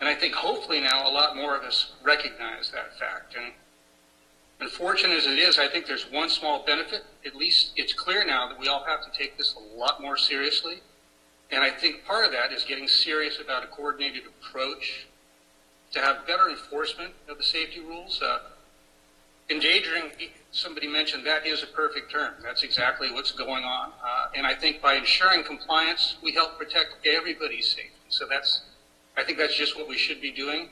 And I think hopefully now a lot more of us recognize that fact. And unfortunate as it is, I think there's one small benefit. At least it's clear now that we all have to take this a lot more seriously. And I think part of that is getting serious about a coordinated approach to have better enforcement of the safety rules. Uh, endangering, somebody mentioned that is a perfect term. That's exactly what's going on. Uh, and I think by ensuring compliance, we help protect everybody's safety. So that's, I think that's just what we should be doing.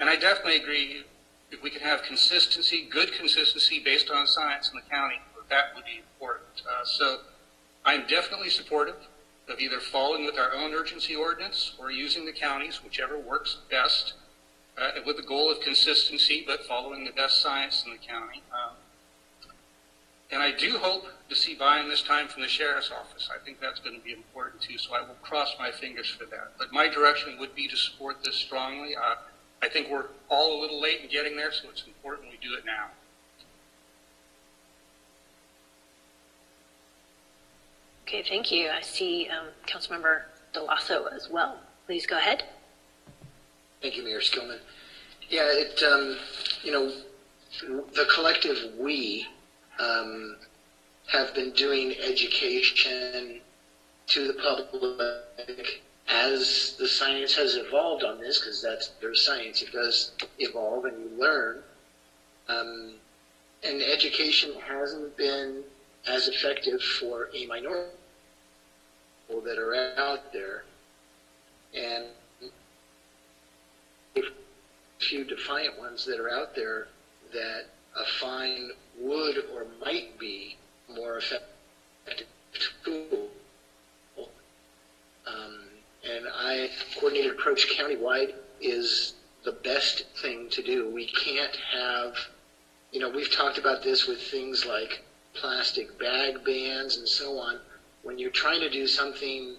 And I definitely agree if we can have consistency, good consistency based on science in the county, that would be important. Uh, so I'm definitely supportive of either following with our own urgency ordinance or using the counties, whichever works best, uh, with the goal of consistency, but following the best science in the county. Um, and I do hope to see buy-in this time from the sheriff's office. I think that's going to be important too, so I will cross my fingers for that. But my direction would be to support this strongly. Uh, I think we're all a little late in getting there, so it's important we do it now. Okay, thank you. I see um, Councilmember Dell'Osso as well. Please go ahead. Thank you, Mayor Skillman. Yeah, it, um, you know, the collective we um, have been doing education to the public as the science has evolved on this, because that's their science. It does evolve and you learn. Um, and education hasn't been as effective for a minority that are out there. And few defiant ones that are out there that a fine would or might be more effective tool. Um, and I coordinated approach countywide is the best thing to do. We can't have, you know, we've talked about this with things like plastic bag bans and so on. When you're trying to do something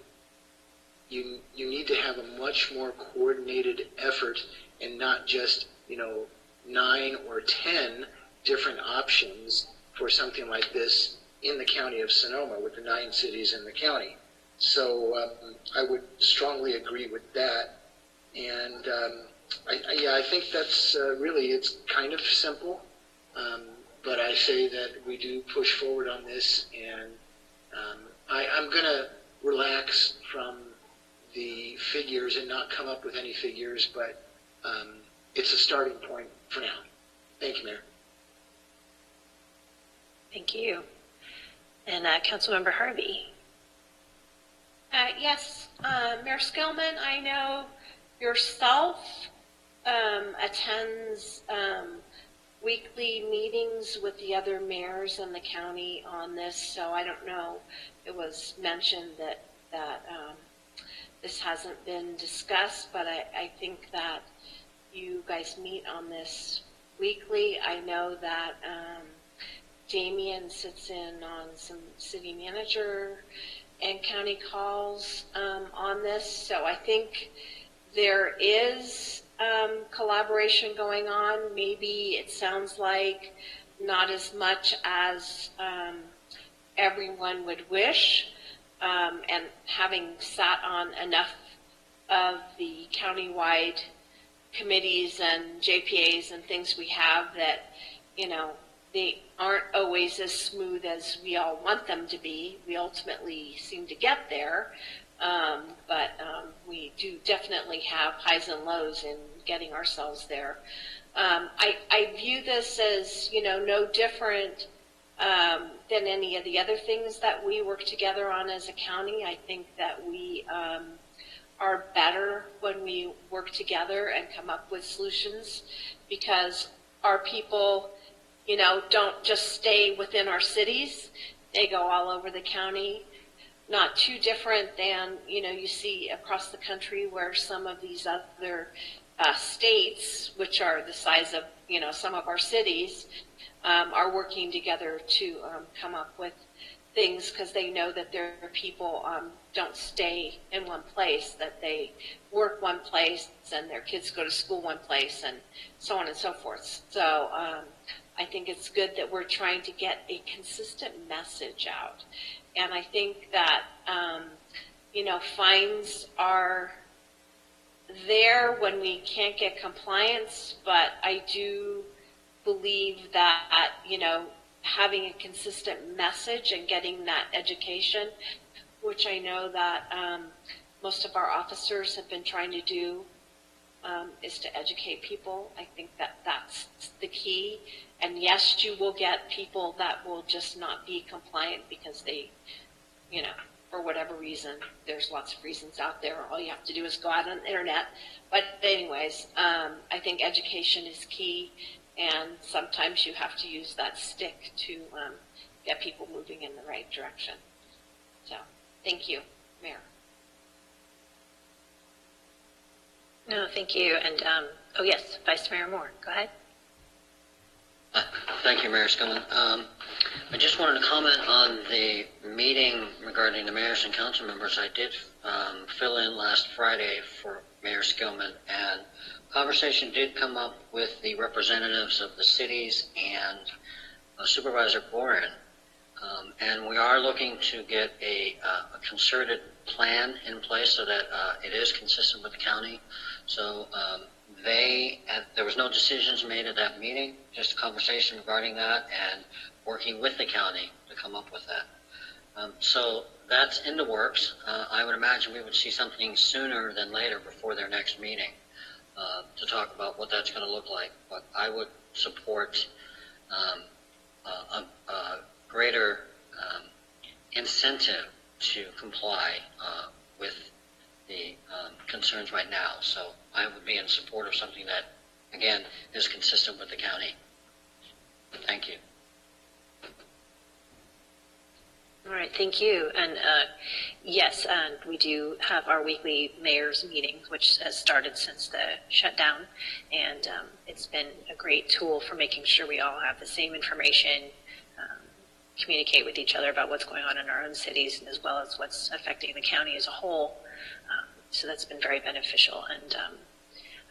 you, you need to have a much more coordinated effort and not just, you know, nine or 10 different options for something like this in the county of Sonoma with the nine cities in the county. So um, I would strongly agree with that. And um, I, I, yeah, I think that's uh, really, it's kind of simple. Um, but I say that we do push forward on this and um, I, I'm going to relax from the figures and not come up with any figures, but um, it's a starting point for now. Thank you, Mayor. Thank you. And uh, Councilmember Harvey. Uh, yes, uh, Mayor Skillman, I know yourself um, attends um, weekly meetings with the other mayors in the county on this, so I don't know. It was mentioned that that um, this hasn't been discussed, but I, I think that you guys meet on this weekly. I know that um, Damien sits in on some city manager and county calls um, on this. So I think there is um, collaboration going on. Maybe it sounds like not as much as um, everyone would wish. Um, and having sat on enough of the countywide committees and JPAs and things we have that, you know, they aren't always as smooth as we all want them to be. We ultimately seem to get there, um, but um, we do definitely have highs and lows in getting ourselves there. Um, I, I view this as, you know, no different um, than any of the other things that we work together on as a county. I think that we um, are better when we work together and come up with solutions because our people you know, don't just stay within our cities. They go all over the county. Not too different than, you know, you see across the country where some of these other uh, states, which are the size of, you know, some of our cities, um, are working together to um, come up with things because they know that their people um, don't stay in one place, that they work one place and their kids go to school one place and so on and so forth. So um, I think it's good that we're trying to get a consistent message out. And I think that, um, you know, fines are there when we can't get compliance, but I do believe that, you know, having a consistent message and getting that education, which I know that um, most of our officers have been trying to do, um, is to educate people. I think that that's the key. And yes, you will get people that will just not be compliant because they, you know, for whatever reason. There's lots of reasons out there. All you have to do is go out on the internet. But anyways, um, I think education is key, and sometimes you have to use that stick to um, get people moving in the right direction. So, thank you, Mayor. No, thank you. And, um, oh yes, Vice Mayor Moore, go ahead. Uh, Thank you, Mayor Skillman. Um, I just wanted to comment on the meeting regarding the mayors and council members. I did um, fill in last Friday for Mayor Skillman, and conversation did come up with the representatives of the cities and uh, Supervisor Gorin. Um, and we are looking to get a, uh, a concerted plan in place so that uh, it is consistent with the county. So um, they, there was no decisions made at that meeting, just a conversation regarding that and working with the county to come up with that. Um, so that's in the works. Uh, I would imagine we would see something sooner than later before their next meeting uh, to talk about what that's going to look like. But I would support um, a, a, greater um, incentive to comply uh, with the um, concerns right now. So I would be in support of something that, again, is consistent with the county. Thank you. All right, thank you. And uh, yes, and we do have our weekly mayor's meetings, which has started since the shutdown. And um, it's been a great tool for making sure we all have the same information, um, communicate with each other about what's going on in our own cities as well as what's affecting the county as a whole. Um, so that's been very beneficial, and um,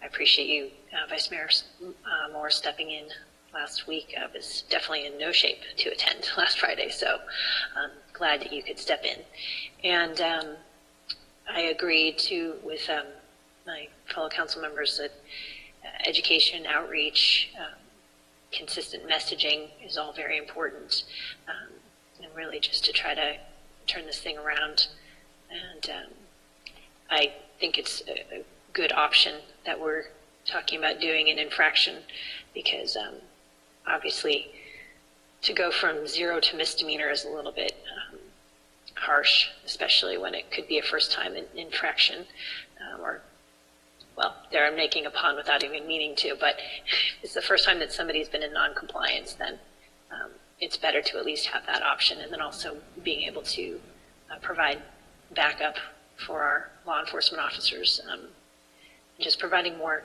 I appreciate you, uh, Vice Mayor uh, Moore, stepping in last week. I was definitely in no shape to attend last Friday, so I'm glad that you could step in. And um, I agree too with um, my fellow council members that uh, education, outreach, um, consistent messaging is all very important, um, and really just to try to turn this thing around. And um, I think it's a, a, good option that we're talking about doing an infraction because um, obviously to go from zero to misdemeanor is a little bit um, harsh, especially when it could be a first time in, infraction um, or well, there I'm making a pun without even meaning to, but it's the first time that somebody's been in non-compliance, then um, it's better to at least have that option, and then also being able to uh, provide backup for our law enforcement officers, um, just providing more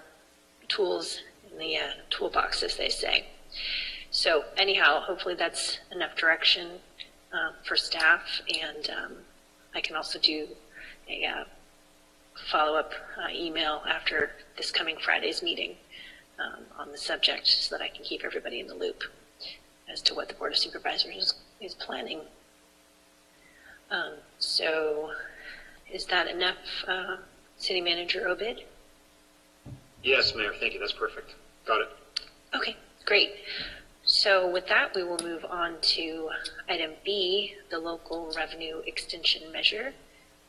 tools in the uh, toolbox, as they say. So anyhow, hopefully that's enough direction uh, for staff, and um, I can also do a uh, follow-up uh, email after this coming Friday's meeting um, on the subject so that I can keep everybody in the loop as to what the Board of Supervisors is, is planning. Um, so is that enough, uh, City Manager Obid? Yes, Mayor, thank you. That's perfect. Got it. Okay, great. So with that, we will move on to item B, the local revenue extension measure.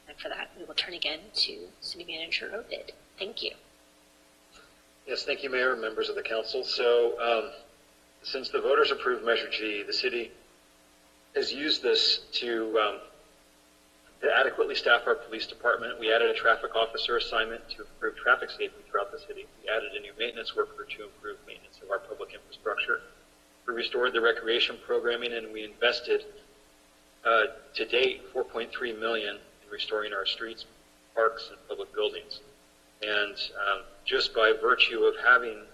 And for that, we will turn again to City Manager Obid. Thank you. Yes, thank you, Mayor, members of the council. So, um, since the voters approved Measure G, the city has used this to, um, to adequately staff our police department. We added a traffic officer assignment to improve traffic safety throughout the city. We added a new maintenance worker to improve maintenance of our public infrastructure. We restored the recreation programming and we invested uh, to date 4.3 million in restoring our streets, parks, and public buildings. And um, just by virtue of having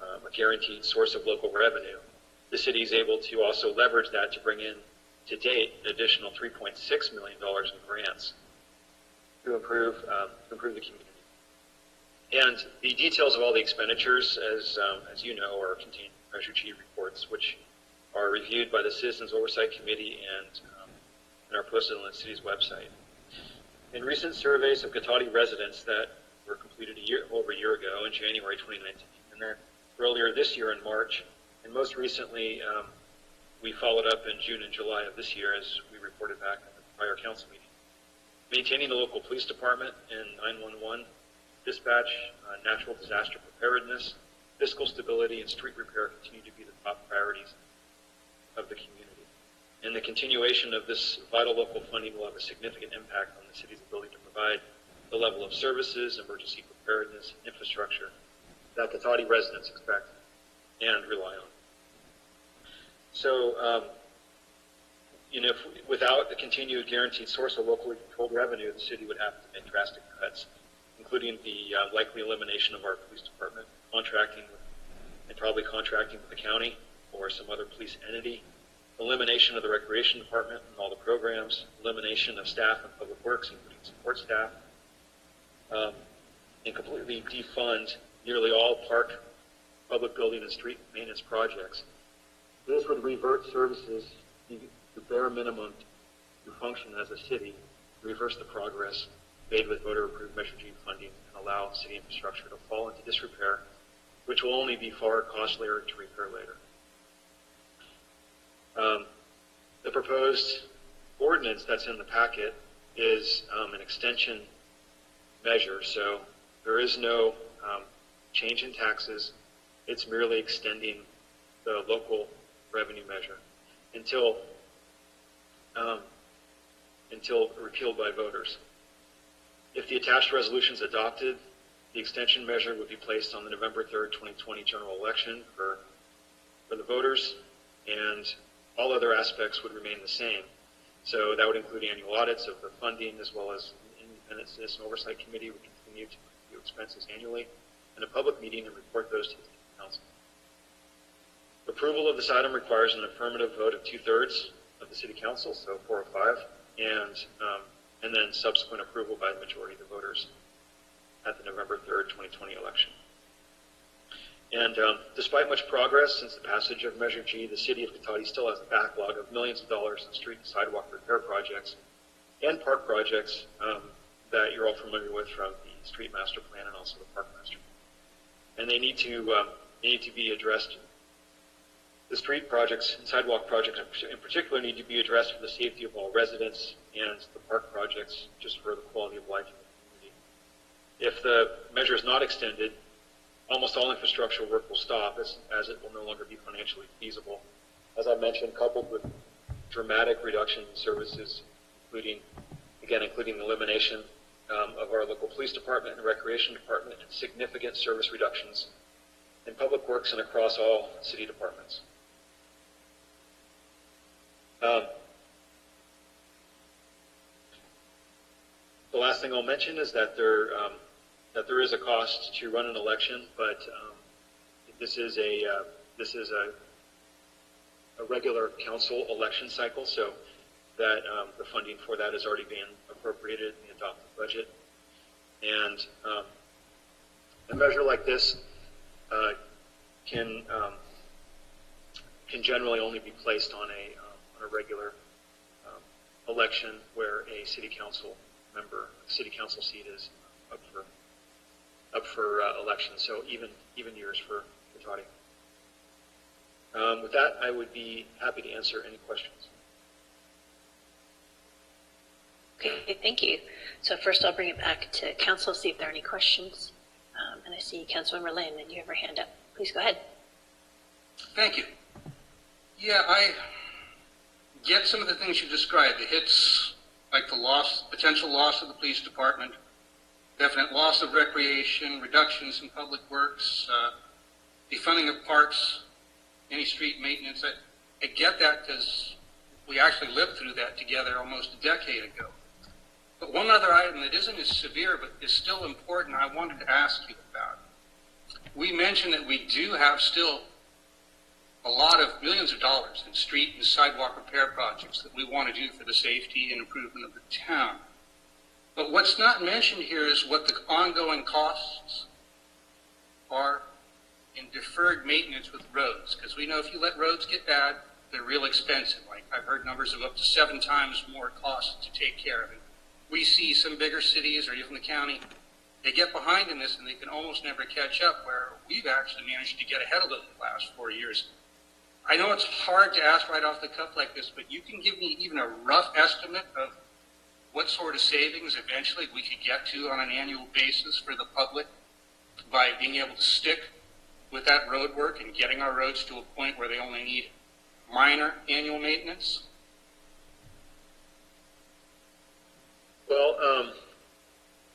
um, a guaranteed source of local revenue, the city is able to also leverage that to bring in, to date, an additional $3.6 million in grants to improve, um, to improve the community. And the details of all the expenditures, as, um, as you know, are contained in Measure G reports, which are reviewed by the Citizens Oversight Committee and, um, and are posted on the city's website. In recent surveys of Cotati residents that were completed a year, over a year ago in January 2019, and then earlier this year in March, and most recently, um, we followed up in June and July of this year as we reported back in the prior council meeting. Maintaining the local police department and 911 dispatch, uh, natural disaster preparedness, fiscal stability, and street repair continue to be the top priorities of the community and the continuation of this vital local funding will have a significant impact on the city's ability to provide the level of services, emergency preparedness, and infrastructure that the Cotati residents expect and rely on. So, um, you know, if, without the continued guaranteed source of locally controlled revenue, the city would have to make drastic cuts, including the uh, likely elimination of our police department, contracting with, and probably contracting with the county or some other police entity, elimination of the recreation department and all the programs, elimination of staff in public works, including support staff, um, and completely defund nearly all park, public building, and street maintenance projects. This would revert services to bare minimum to function as a city, reverse the progress made with voter-approved Measure G funding, and allow city infrastructure to fall into disrepair, which will only be far costlier to repair later. Um, the proposed ordinance that's in the packet is um, an extension measure, so there is no um, change in taxes. It's merely extending the local revenue measure until um, until repealed by voters. If the attached resolution is adopted, the extension measure would be placed on the November 3rd, 2020 general election for, for the voters, and all other aspects would remain the same. So that would include annual audits of the funding as well as Independent Citizen Oversight Committee would continue to review expenses annually and a public meeting and report those to the council. Approval of this item requires an affirmative vote of two-thirds of the city council, so four or five, and, um, and then subsequent approval by the majority of the voters at the November 3rd, 2020 election. And um, despite much progress since the passage of Measure G, the city of Cotati still has a backlog of millions of dollars in street and sidewalk repair projects and park projects um, that you're all familiar with from the street master plan and also the park master plan. And they need to um, they need to be addressed. The street projects and sidewalk projects in particular need to be addressed for the safety of all residents, and the park projects just for the quality of life in the community. If the measure is not extended, almost all infrastructural work will stop as, as it will no longer be financially feasible. As I mentioned, coupled with dramatic reduction in services, including, again, including the elimination um, of our local police department and recreation department and significant service reductions in public works and across all city departments. Um, the last thing I'll mention is that there um, that there is a cost to run an election, but um, this is a uh, this is a a regular council election cycle, so that um, the funding for that has already been appropriated in the adopted budget. And um, a measure like this uh, can um, can generally only be placed on a a regular um, election where a city council member, city council seat is up for up for uh, election. So even even years for Cotati. Um, with that, I would be happy to answer any questions. Okay, thank you. So first I'll bring it back to council, see if there are any questions. Um, and I see Councilmember Landman, you have your hand up. Please go ahead. Thank you. Yeah, I get some of the things you described, the hits, like the loss, potential loss of the police department, definite loss of recreation, reductions in public works, uh, defunding of parks, any street maintenance. I, I get that because we actually lived through that together almost a decade ago. But one other item that isn't as severe but is still important I wanted to ask you about. We mentioned that we do have still a lot of millions of dollars in street and sidewalk repair projects that we want to do for the safety and improvement of the town. But what's not mentioned here is what the ongoing costs are in deferred maintenance with roads. Because we know if you let roads get bad, they're real expensive. Like I've heard numbers of up to seven times more cost to take care of it. We see some bigger cities or even the county, they get behind in this and they can almost never catch up where we've actually managed to get ahead of it in the last four years. I know it's hard to ask right off the cuff like this, but you can give me even a rough estimate of what sort of savings eventually we could get to on an annual basis for the public by being able to stick with that road work and getting our roads to a point where they only need minor annual maintenance? Well, um,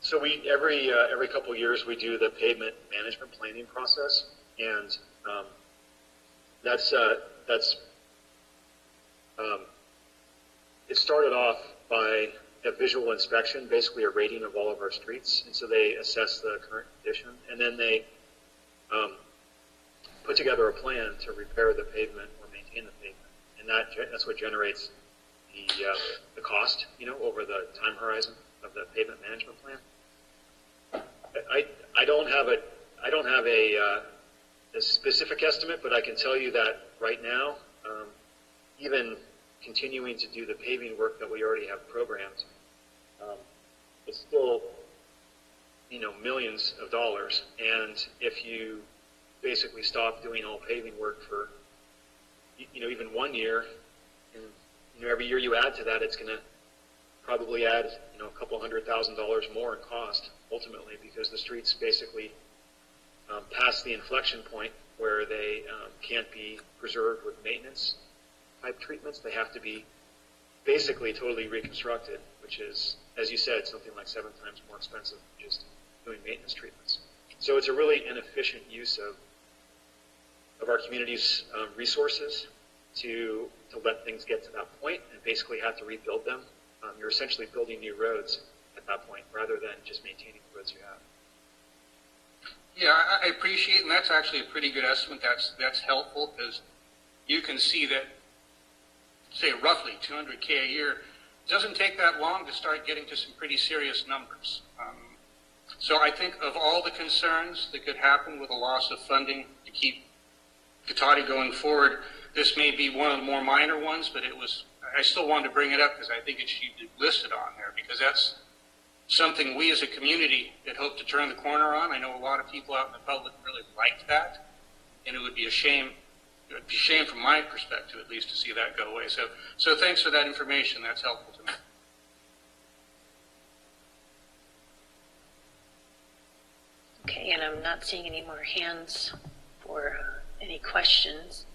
so we every uh, every couple years we do the pavement management planning process, and um, that's uh, that's um, it started off by a visual inspection, basically a rating of all of our streets, and so they assess the current condition, and then they um, put together a plan to repair the pavement or maintain the pavement, and that that's what generates the uh, the cost, you know, over the time horizon of the pavement management plan. I I don't have a I don't have a, uh, a specific estimate, but I can tell you that right now, um, even continuing to do the paving work that we already have programmed, um, it's still, you know, millions of dollars. And if you basically stop doing all paving work for, you know, even one year, and you know, every year you add to that, it's going to probably add, you know, a couple hundred thousand dollars more in cost ultimately because the streets basically um, past the inflection point where they um, can't be preserved with maintenance type treatments. They have to be basically totally reconstructed, which is, as you said, something like seven times more expensive than just doing maintenance treatments. So it's a really inefficient use of of our community's um, resources to to let things get to that point and basically have to rebuild them. Um, you're essentially building new roads at that point rather than just maintaining the roads you have. Yeah, I, appreciate, and that's actually a pretty good estimate. That's that's helpful because you can see that say roughly 200K a year, doesn't take that long to start getting to some pretty serious numbers. Um, so I think of all the concerns that could happen with a loss of funding to keep Cotati going forward, this may be one of the more minor ones, but it was, I still wanted to bring it up because I think it should be listed on there because that's something we as a community had hoped to turn the corner on. I know a lot of people out in the public really liked that, and it would be a shame. It would be a shame from my perspective, at least, to see that go away. So, so thanks for that information. That's helpful to me. Okay, and I'm not seeing any more hands for uh, any questions.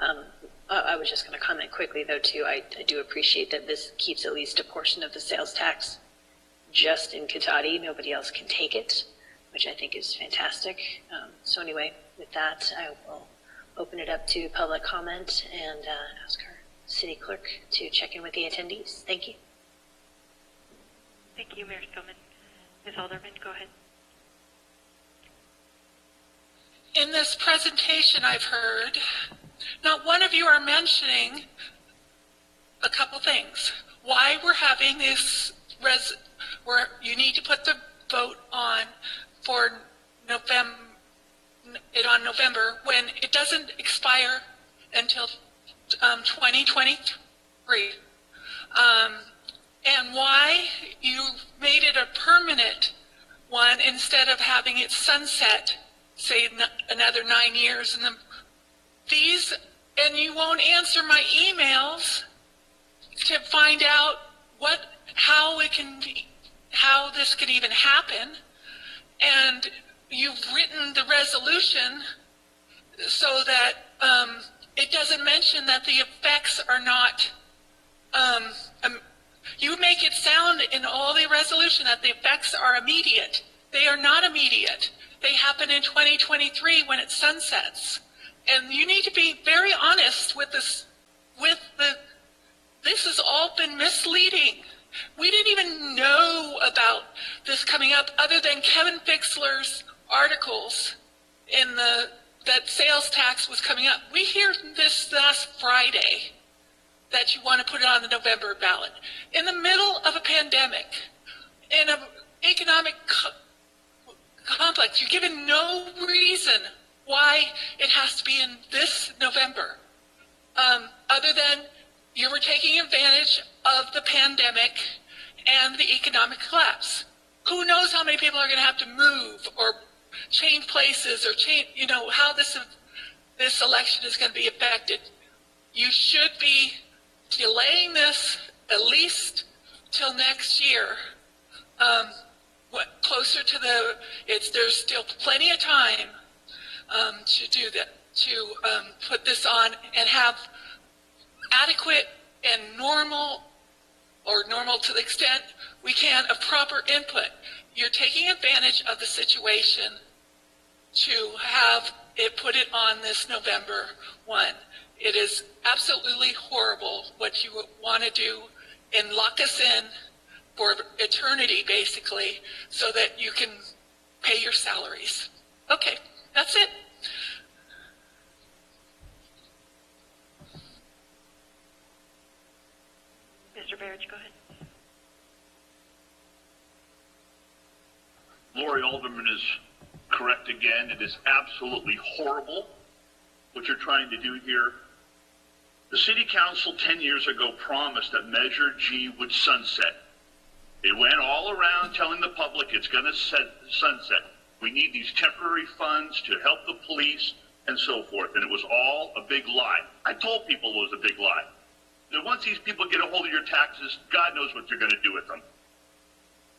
Um, I, I was just going to comment quickly, though, too. I, I do appreciate that this keeps at least a portion of the sales tax just in Cotati. Nobody else can take it, which I think is fantastic. Um, so anyway, with that, I will open it up to public comment and uh, ask our city clerk to check in with the attendees. Thank you. Thank you, Mayor Skillman. Ms. Alderman, go ahead. In this presentation I've heard, not one of you are mentioning a couple things. Why we're having this res, where you need to put the vote on for November, it on November when it doesn't expire until um, 2023. Um, and why you made it a permanent one instead of having it sunset, say another nine years. And the, these, and you won't answer my emails to find out what, how it can be, how this could even happen. And you've written the resolution so that um, it doesn't mention that the effects are not. Um, um, you make it sound in all the resolution that the effects are immediate. They are not immediate. They happen in 2023 when it sunsets. And you need to be very honest with this, with the, this has all been misleading. We didn't even know about this coming up other than Kevin Fixler's articles in the that sales tax was coming up. We hear this last Friday that you want to put it on the November ballot. In the middle of a pandemic, in an economic co- complex, you're given no reason why it has to be in this November, um, other than you were taking advantage of the pandemic and the economic collapse. Who knows how many people are going to have to move or change places or change, you know, how this this election is going to be affected. You should be delaying this at least till next year. Um, what closer to the, it's there's still plenty of time um, to do that, to um, put this on and have adequate and normal, or normal to the extent we can, of proper input. You're taking advantage of the situation to have it put it on this November 1. It is absolutely horrible what you want to do and lock us in for eternity, basically, so that you can pay your salaries. Okay, that's it. Mr. Go ahead. Lori Alderman is correct again. It is absolutely horrible what you're trying to do here. The city council 10 years ago promised that Measure G would sunset. They went all around telling the public it's going to sunset. We need these temporary funds to help the police and so forth. And it was all a big lie. I told people it was a big lie. That once these people get a hold of your taxes, God knows what you're going to do with them.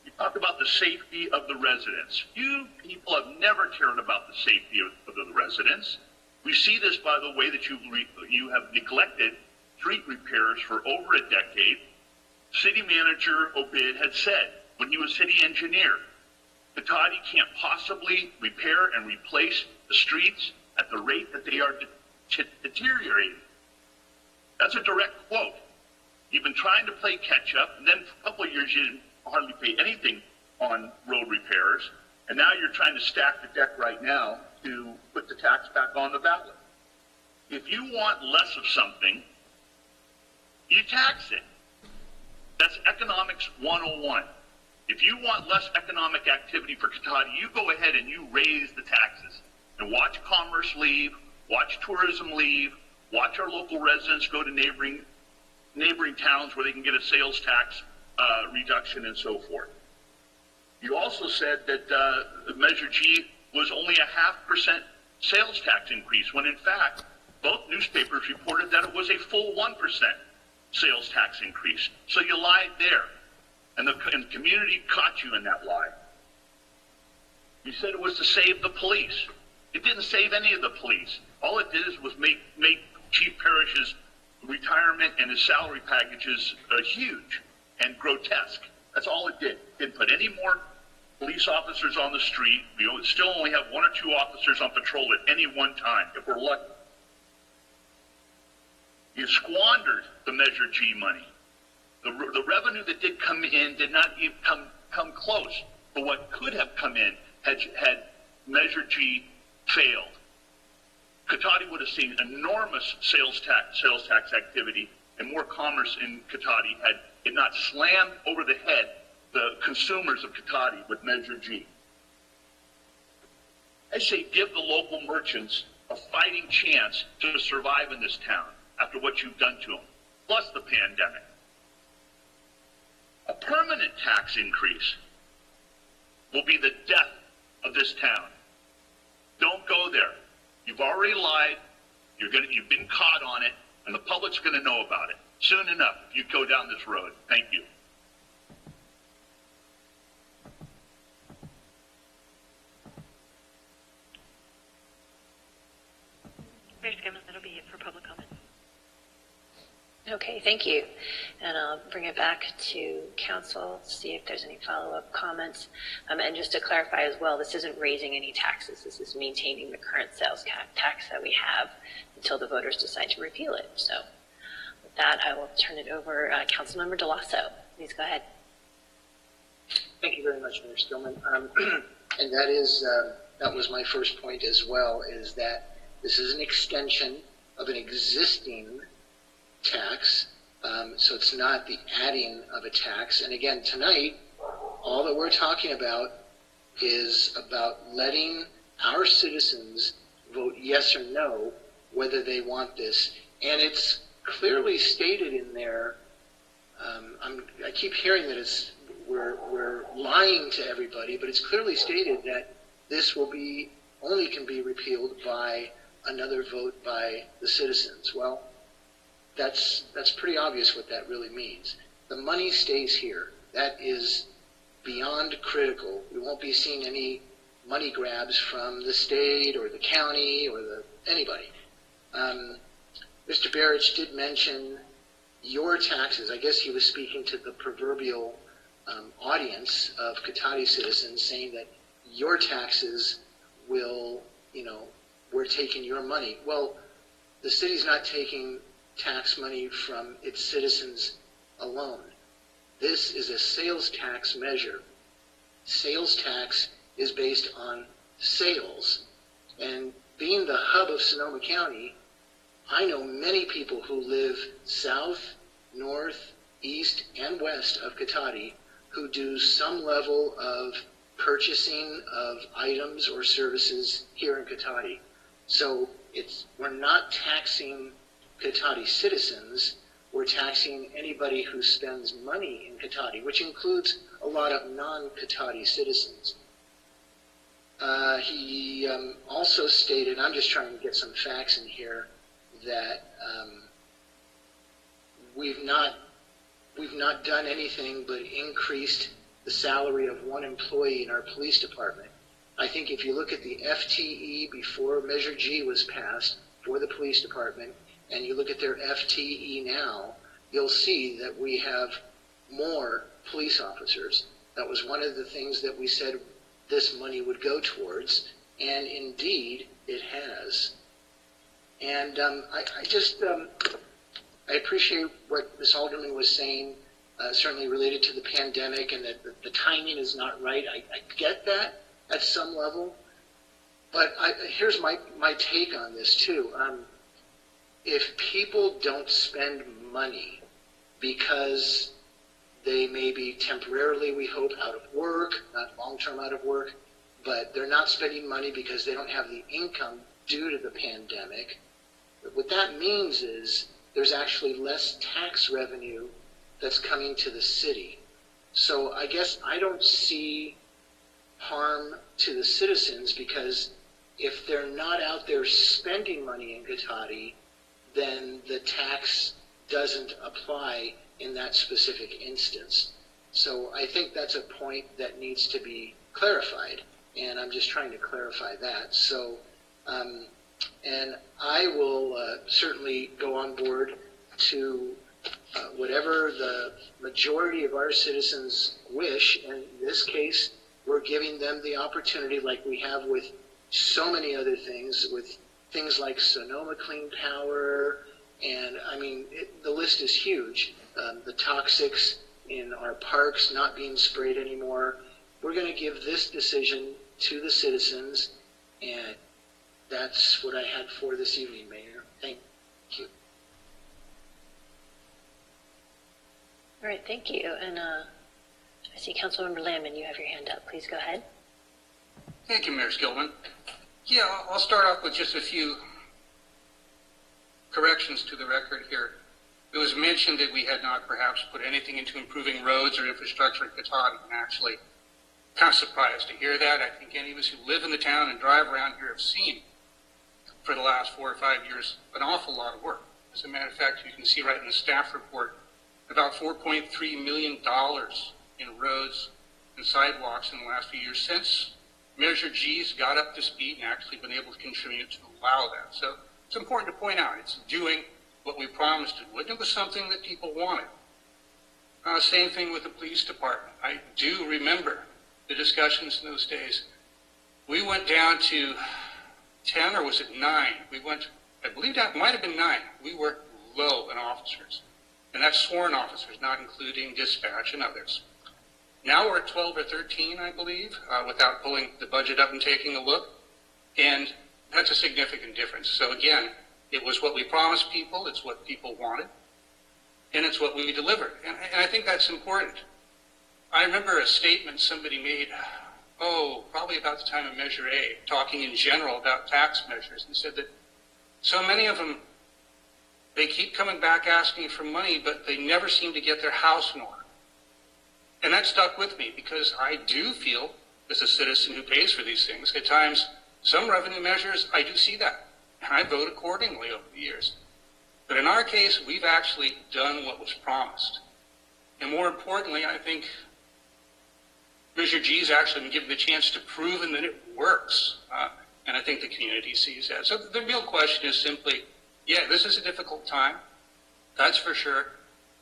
You talk about the safety of the residents. You people have never cared about the safety of, of the residents. We see this by the way that you you have neglected street repairs for over a decade. City manager Obeid had said when he was city engineer, Cotati can't possibly repair and replace the streets at the rate that they are de- deteriorating. That's a direct quote. You've been trying to play catch up, and then for a couple of years you didn't hardly pay anything on road repairs, and now you're trying to stack the deck right now to put the tax back on the ballot. If you want less of something, You tax it. That's economics 101. If you want less economic activity for Cotati, you go ahead and you raise the taxes and watch commerce leave, watch tourism leave, watch our local residents go to neighboring neighboring towns where they can get a sales tax uh, reduction and so forth. You also said that uh, Measure G was only a half percent sales tax increase, when in fact, both newspapers reported that it was a full 1% sales tax increase. So you lied there. And the, and the community caught you in that lie. You said it was to save the police. It didn't save any of the police. All it did was make, make Chief Parrish's retirement and his salary packages uh, huge and grotesque. That's all it did. Didn't put any more police officers on the street. We still only have one or two officers on patrol at any one time, if we're lucky. You squandered the Measure G money. The, the revenue that did come in did not even come, come close to what could have come in had, had Measure G failed. Cotati would have seen enormous sales tax, sales tax activity and more commerce in Cotati had it not slammed over the head the consumers of Cotati with Measure G. I say give the local merchants a fighting chance to survive in this town after what you've done to them, plus the pandemic. A permanent tax increase will be the death of this town. Don't go there. You've already lied. You're gonna, you've been caught on it, and the public's going to know about it soon enough if you go down this road. Thank you that'll be it for public comment. Okay, thank you. And I'll bring it back to council, to see if there's any follow-up comments. Um, and just to clarify as well, this isn't raising any taxes. This is maintaining the current sales tax that we have until the voters decide to repeal it. So with that, I will turn it over, uh, Councilmember Dell'Osso. Please go ahead. Thank you very much, Mayor Skillman. Um, and that is, uh, that was my first point as well, is that this is an extension of an existing tax. Um, so it's not the adding of a tax. And again, tonight, all that we're talking about is about letting our citizens vote yes or no whether they want this. And it's clearly stated in there. Um, I keep hearing that it's we're, we're lying to everybody, but it's clearly stated that this will be only can be repealed by another vote by the citizens. Well, that's that's pretty obvious what that really means. The money stays here. That is beyond critical. We won't be seeing any money grabs from the state or the county or the anybody. Um, Mr. Barrich did mention your taxes. I guess he was speaking to the proverbial um, audience of Cotati citizens, saying that your taxes will, you know, we're taking your money. Well, the city's not taking tax money from its citizens alone. This is a sales tax measure. Sales tax is based on sales. And being the hub of Sonoma County, I know many people who live south, north, east, and west of Cotati who do some level of purchasing of items or services here in Cotati. So it's we're not taxing Cotati citizens, we're taxing anybody who spends money in Cotati, which includes a lot of non-Cotati citizens. Uh, he um, also stated, I'm just trying to get some facts in here, that um, we've not we've not done anything but increased the salary of one employee in our police department. I think if you look at the FTE before Measure G was passed for the police department, and you look at their FTE now, you'll see that we have more police officers. That was one of the things that we said this money would go towards, and indeed it has. And um, I, I, just um, I appreciate what Ms. Alderman was saying, uh, certainly related to the pandemic, and that the, the timing is not right. I, I, get that at some level, but here's my my take on this too. Um, if people don't spend money because they may be temporarily, we hope, out of work, not long-term out of work, but they're not spending money because they don't have the income due to the pandemic. What that means is there's actually less tax revenue that's coming to the city. So I guess I don't see harm to the citizens because if they're not out there spending money in Cotati, then the tax doesn't apply in that specific instance. So I think that's a point that needs to be clarified, and I'm just trying to clarify that. So, um, and I will uh, certainly go on board to uh, whatever the majority of our citizens wish. And in this case, we're giving them the opportunity, like we have with so many other things, with things like Sonoma Clean Power, and I mean, it, the list is huge. Um, the toxics in our parks not being sprayed anymore. We're going to give this decision to the citizens, and that's what I had for this evening, Mayor. Thank you. All right, thank you. And uh, I see Councilmember Landman, you have your hand up. Please go ahead. Thank you, Mayor Skillman. Yeah, I'll- start off with just a few corrections to the record here. It was mentioned that we had not perhaps put anything into improving roads or infrastructure in Cotati, and actually, kind of surprised to hear that. I think any of us who live in the town and drive around here have seen for the last four or five years an awful lot of work. As a matter of fact, you can see right in the staff report about $4.3 million in roads and sidewalks in the last few years since Measure G's got up to speed and actually been able to contribute to allow that. So it's important to point out it's doing what we promised it would. It was something that people wanted. Uh, same thing with the police department. I do remember the discussions in those days. We went down to 10 or was it 9? We went, I believe that might have been 9. We were low in officers. And that's sworn officers, not including dispatch and others. Now we're at 12 or 13, I believe, uh, without pulling the budget up and taking a look. And that's a significant difference. So again, it was what we promised people, it's what people wanted, and it's what we delivered. And, and I think that's important. I remember a statement somebody made, oh, probably about the time of Measure A, talking in general about tax measures, and said that so many of them, they keep coming back asking for money, but they never seem to get their house in order. And that stuck with me because I do feel, as a citizen who pays for these things, at times some revenue measures, I do see that. And I vote accordingly over the years. But in our case, we've actually done what was promised. And more importantly, I think Measure G has actually been given the chance to prove that it works. Uh, and I think the community sees that. So the real question is simply, yeah, this is a difficult time. That's for sure.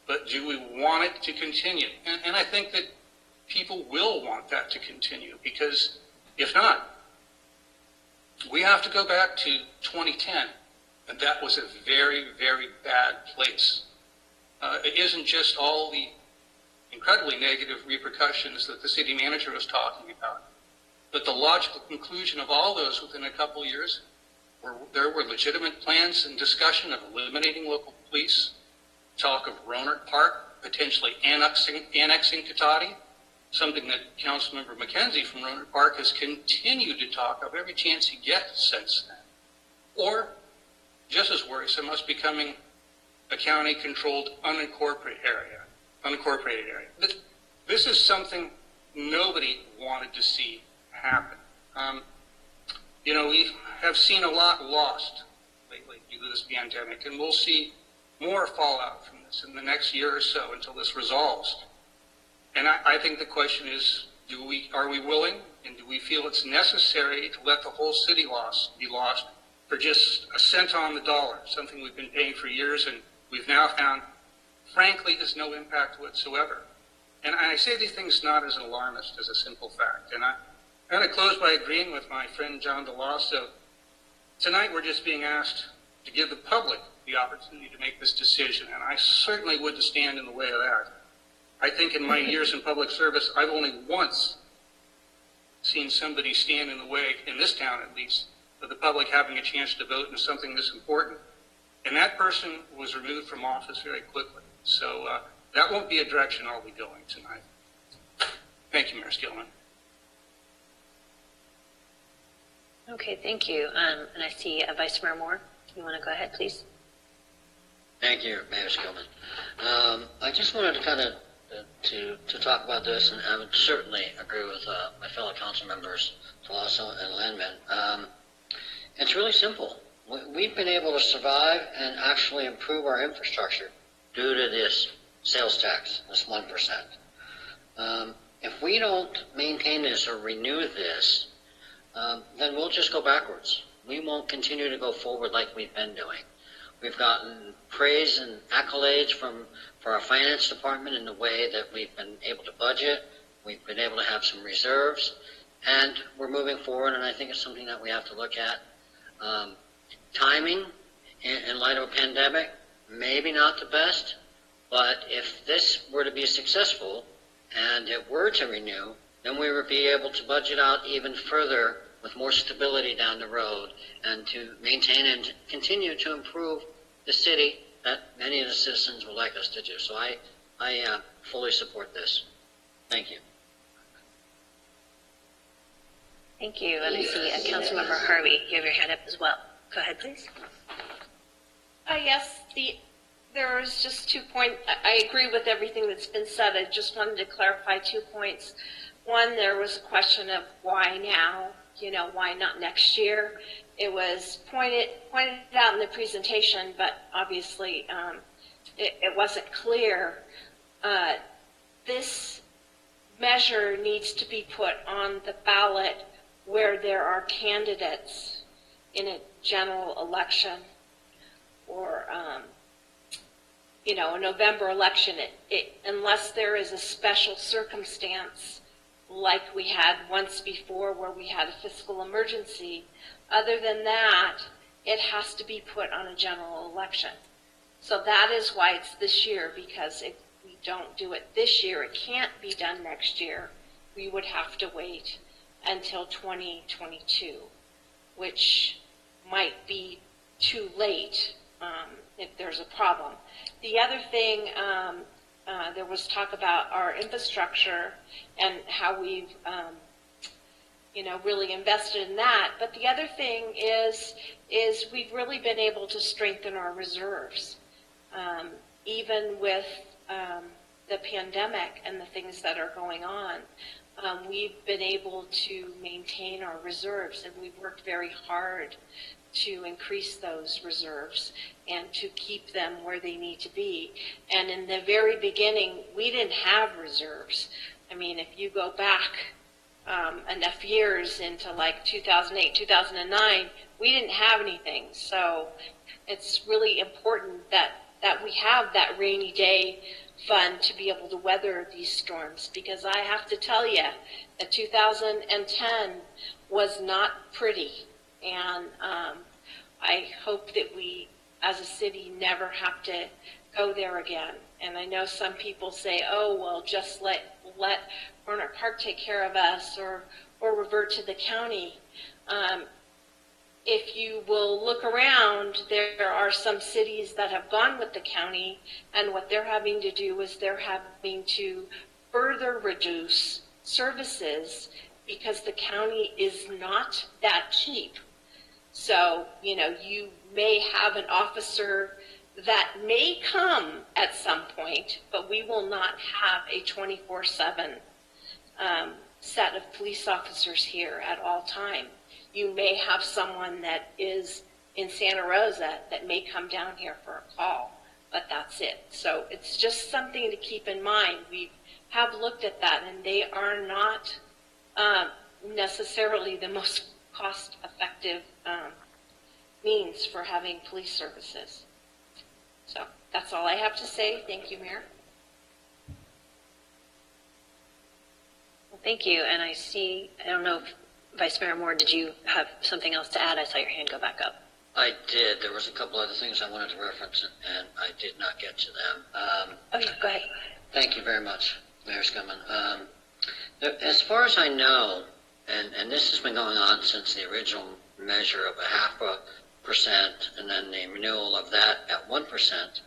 But do we want it to continue? And, and I think that people will want that to continue because if not, we have to go back to 2010, and that was a very, very bad place. Uh, it isn't just all the incredibly negative repercussions that the city manager was talking about, but the logical conclusion of all those within a couple years were there were legitimate plans and discussion of eliminating local police, talk of Rohnert Park potentially annexing, annexing Cotati, something that Councilmember Mackenzie from Rohnert Park has continued to talk of every chance he gets since then. Or, just as worrisome, us becoming a county-controlled unincorporated area. Unincorporated area. This, this is something nobody wanted to see happen. Um, you know, we have seen a lot lost lately due to this pandemic, and we'll see more fallout from this in the next year or so until this resolves. And I, I think the question is, do we, are we willing and do we feel it's necessary to let the whole city lost, be lost for just a cent on the dollar, something we've been paying for years and we've now found, frankly, has no impact whatsoever. And I say these things not as an alarmist, as a simple fact. And I, I'm going to close by agreeing with my friend John Dell'Osso. Tonight we're just being asked to give the public the opportunity to make this decision, and I certainly wouldn't stand in the way of that. I think in my years in public service, I've only once seen somebody stand in the way, in this town at least, of the public having a chance to vote in something this important. And that person was removed from office very quickly. So uh, that won't be a direction I'll be going tonight. Thank you, Mayor Skillman. Okay, thank you. Um, and I see uh, Vice Mayor Moore. You want to go ahead, please? Thank you, Mayor Skillman. Um, I just wanted to kind of to to talk about this, and I would certainly agree with uh, my fellow council members, Dell'Osso and Landman. Um, it's really simple. We, we've been able to survive and actually improve our infrastructure due to this sales tax, this one percent. Um, if we don't maintain this or renew this, um, then we'll just go backwards. We won't continue to go forward like we've been doing. We've gotten praise and accolades from for our finance department in the way that we've been able to budget. We've been able to have some reserves, and we're moving forward. And I think it's something that we have to look at. Um, timing, in, in light of a pandemic, maybe not the best, but if this were to be successful and it were to renew, then we would be able to budget out even further with more stability down the road and to maintain and continue to improve the city that many of the citizens would like us to do. So I, I uh, fully support this. Thank you. Thank you. And I see uh, Councilmember Harvey. You have your hand up as well. Go ahead, please. Uh, yes, the, there was just two points. I I agree with everything that's been said. I just wanted to clarify two points. One, there was a question of why now, you know, why not next year? It was pointed, pointed out in the presentation, but obviously, um, it, it wasn't clear. Uh, this measure needs to be put on the ballot where there are candidates in a general election or, um, you know, a November election, it, it, unless there is a special circumstance like we had once before where we had a fiscal emergency, other than that, it has to be put on a general election. So that is why it's this year, because if we don't do it this year, it can't be done next year. We would have to wait until 2022, which might be too late um, if there's a problem. The other thing, um, uh, there was talk about our infrastructure and how we've, um, you know, really invested in that. But the other thing is, is we've really been able to strengthen our reserves, um, even with um, the pandemic and the things that are going on. Um, we've been able to maintain our reserves, and we've worked very hard to increase those reserves and to keep them where they need to be. And in the very beginning, we didn't have reserves. I mean, if you go back um, enough years into like 2008, 2009, we didn't have anything. So it's really important that, that we have that rainy day fund to be able to weather these storms because I have to tell you that 2010 was not pretty. And um, I hope that we, as a city, never have to go there again. And I know some people say, oh, well, just let, let Rohnert Park take care of us or, or revert to the county. Um, if you will look around, there are some cities that have gone with the county, and what they're having to do is they're having to further reduce services because the county is not that cheap. So, you know, you may have an officer that may come at some point, but we will not have a 24 7 um, set of police officers here at all time. You may have someone that is in Santa Rosa that may come down here for a call, but that's it. So it's just something to keep in mind. We have looked at that, and they are not um, necessarily the most cost effective um, means for having police services. So that's all I have to say. Thank you, Mayor. Well, thank you. And I see, I don't know if Vice Mayor Moore, did you have something else to add? I saw your hand go back up. I did. There was a couple other things I wanted to reference, and I did not get to them. Um, Oh, yeah, go ahead. Thank you very much, Mayor Skillman. Um, as far as I know, and, and this has been going on since the original measure of a half a percent and then the renewal of that at one percent,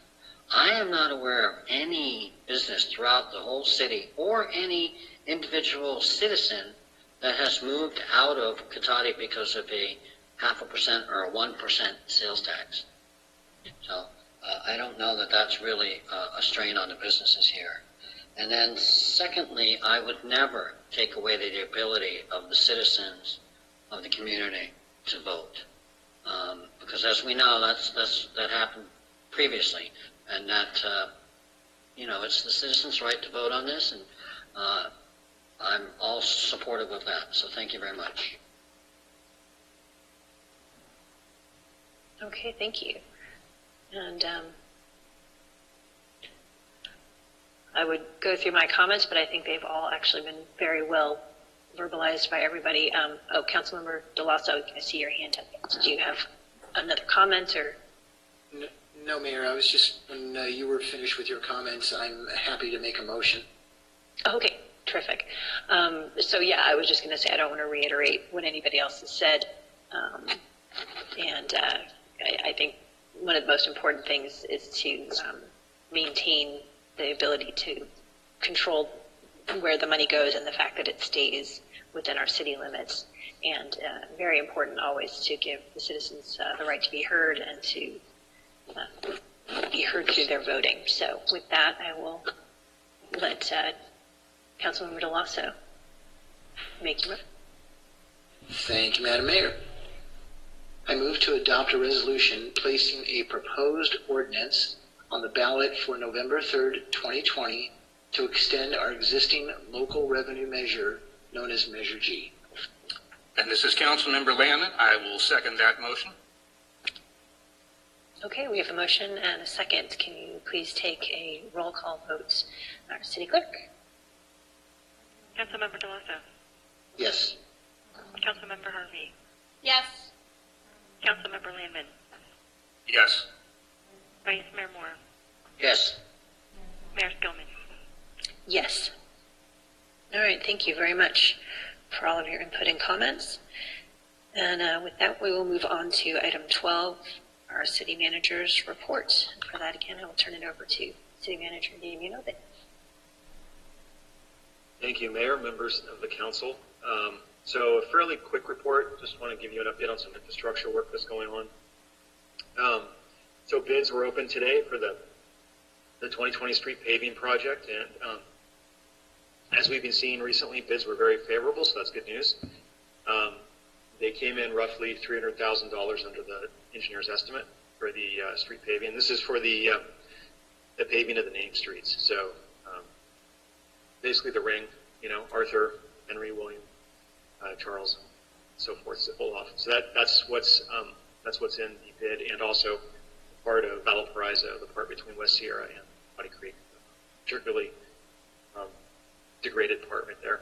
I am not aware of any business throughout the whole city or any individual citizen that has moved out of Cotati because of a half a percent or a one percent sales tax. So uh, I don't know that that's really uh, a strain on the businesses here. And then secondly, I would never take away the ability of the citizens of the community to vote. Um, because as we know, that's, that's, that happened previously. And that, uh, you know, it's the citizens' right to vote on this, and uh, I'm all supportive of that. So thank you very much. Okay, thank you. And um, I would go through my comments, but I think they've all actually been very well verbalized by everybody. Um, oh, Councilmember Dell'Osso, I see your hand up. Did you have another comment or? N- No, Mayor, I was just, when uh, you were finished with your comments, I'm happy to make a motion. Okay, terrific. Um, so yeah, I was just going to say I don't want to reiterate what anybody else has said, um, and uh, I, I think one of the most important things is to um, maintain the ability to control where the money goes and the fact that it stays within our city limits. And uh, very important always to give the citizens uh, the right to be heard and to uh, be heard through their voting. So with that, I will let uh, Councilmember Dell'Osso make your. Thank you, Madam Mayor. I move to adopt a resolution placing a proposed ordinance on the ballot for November 3rd, 2020, to extend our existing local revenue measure known as Measure G. And this is Councilmember Landman. I will second that motion. Okay, we have a motion and a second. Can you please take a roll call vote? Our city clerk? Councilmember Dell'Osso. Yes. Councilmember Harvey. Yes. Councilmember Landman. Yes. Vice Mayor Moore. Yes. Mayor Skillman. Yes. All right, thank you very much for all of your input and comments. And uh, with that, we will move on to item 12, our city manager's report. And for that, again, I will turn it over to City Manager Damien O'Bid. Thank you, Mayor, members of the council. Um, so a fairly quick report. Just want to give you an update on some infrastructure work that's going on. Um, so bids were open today for the the 2020 street paving project, and um, as we've been seeing recently, bids were very favorable, so that's good news. Um, they came in roughly $300,000 under the engineer's estimate for the uh, street paving. This is for the uh, the paving of the named streets. So um, basically the ring, you know, Arthur, Henry, William, uh, Charles, and so forth, Olaf. So that, that's what's, um, that's what's in the bid and also part of Valparaiso, the part between West Sierra and Muddy Creek, particularly, degraded part there.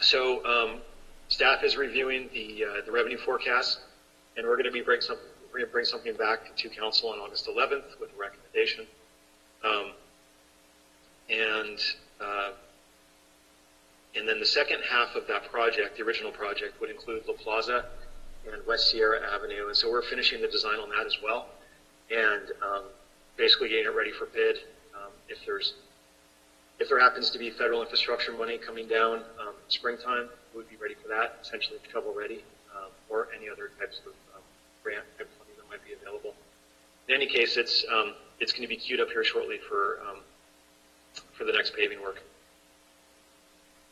So, um, staff is reviewing the, uh, the revenue forecast and we're going to be bring some, we're going to bring something back to council on August 11th with a recommendation. Um, and uh, and then the second half of that project, the original project, would include La Plaza and West Sierra Avenue. And so we're finishing the design on that as well, and um, basically getting it ready for bid. Um, if there's if there happens to be federal infrastructure money coming down um, springtime, we would be ready for that, essentially shovel ready, um, or any other types of um, grant type funding that might be available. In any case, it's um, it's going to be queued up here shortly for um, for the next paving work.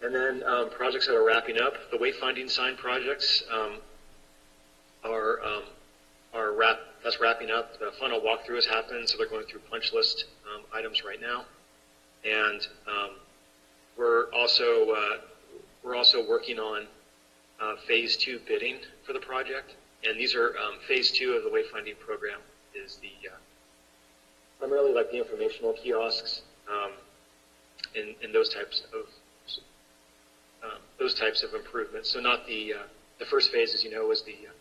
And then um, projects that are wrapping up, the wayfinding sign projects are are wrap that's wrapping up. The final walkthrough has happened, so they're going through punch list items right now, and um, we're also uh, we're also working on uh, phase two bidding for the project, and these are um, phase two of the wayfinding program is the uh, primarily like the informational kiosks um, and, and those types of um, those types of improvements. So not the uh, the first phase, as you know, was the uh,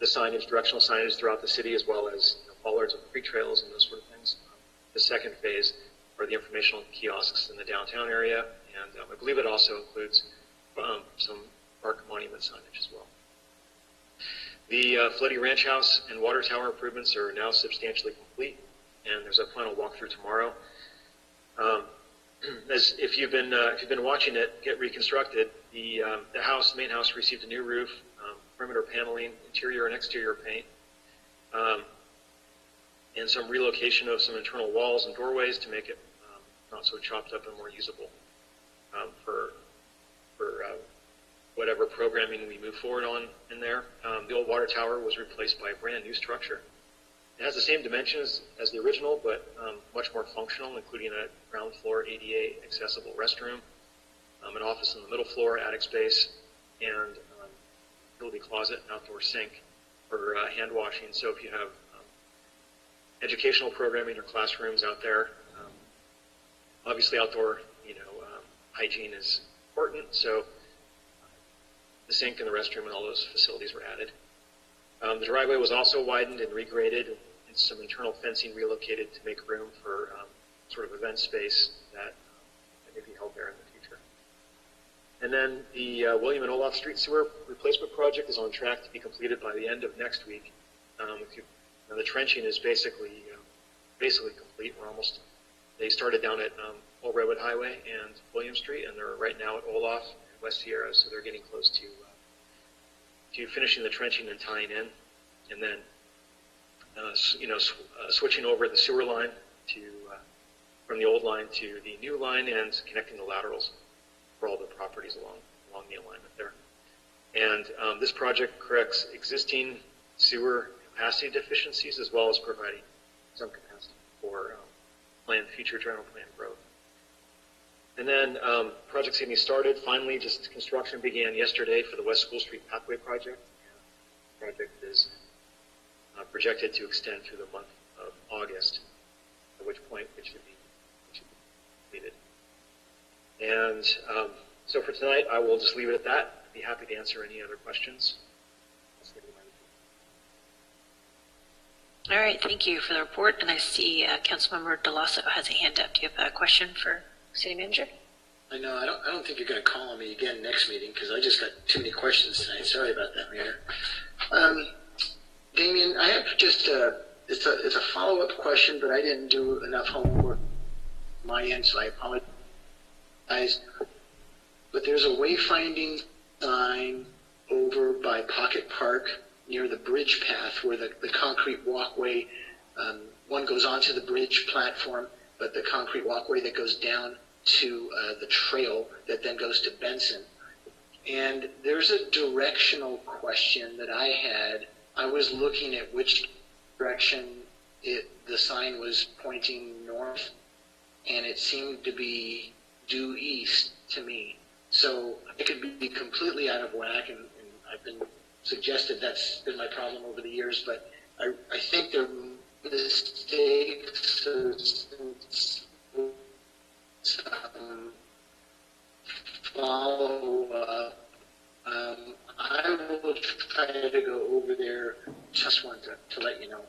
the signage, directional signage throughout the city, as well as you know, bollards and creek trails and those sort of things. The second phase are the informational kiosks in the downtown area, and um, I believe it also includes um, some park monument signage as well. The uh, Falletti Ranch House and Water Tower improvements are now substantially complete. and there's a final walkthrough tomorrow. Um, as if you've been uh, if you've been watching it get reconstructed, the um, the house, main house, received a new roof, um, perimeter paneling, interior and exterior paint, um, and some relocation of some internal walls and doorways to make it not so chopped up and more usable um, for for uh, whatever programming we move forward on in there. Um, the old water tower was replaced by a brand new structure. It has the same dimensions as the original, but um, much more functional, including a ground floor ADA accessible restroom, um, an office on the middle floor, attic space, and um, utility closet and outdoor sink for uh, hand washing. So if you have um, educational programming or classrooms out there, um, obviously outdoor, you know, um, hygiene is important. So the sink and the restroom and all those facilities were added. Um, the driveway was also widened and regraded and some internal fencing relocated to make room for um, sort of event space that, that may be held there in the future. And then the uh, William and Olaf Street Sewer Replacement Project is on track to be completed by the end of next week. Um, you, the trenching is basically uh, basically complete. We're almost. They started down at um, Old Redwood Highway and William Street, and they're right now at Olaf West Sierra, so they're getting close to uh, to finishing the trenching and tying in, and then uh, you know, sw- uh, switching over the sewer line to uh, from the old line to the new line and connecting the laterals for all the properties along along the alignment there. And um, this project corrects existing sewer capacity deficiencies as well as providing some capacity for um, planned future general plan growth. And then um, projects getting started. Finally, just construction began yesterday for the West School Street Pathway project. The project is uh, projected to extend through the month of August, at which point it should be, it should be completed. And um, so for tonight, I will just leave it at that. I'd be happy to answer any other questions. All right, thank you for the report. And I see uh, Councilmember Dell'Osso has a hand up. Do you have a question for City Manager? I know, I don't, I don't think you're gonna call on me again next meeting, because I just got too many questions tonight, sorry about that, Mayor. Um, Damien, I have just a, it's a, it's a follow-up question, but I didn't do enough homework my end, so I apologize. But there's a wayfinding sign over by Pocket Park near the bridge path where the, the concrete walkway, um, one goes onto the bridge platform, but the concrete walkway that goes down to uh, the trail that then goes to Benson. And there's a directional question that I had I was looking at which direction it, the sign was pointing north, and it seemed to be due east to me. So it could be completely out of whack, and, and I've been suggested that's been my problem over the years, but I, I think there are mistakes um, follow up. Um, I will try to go over there. Just wanted to, to let you know.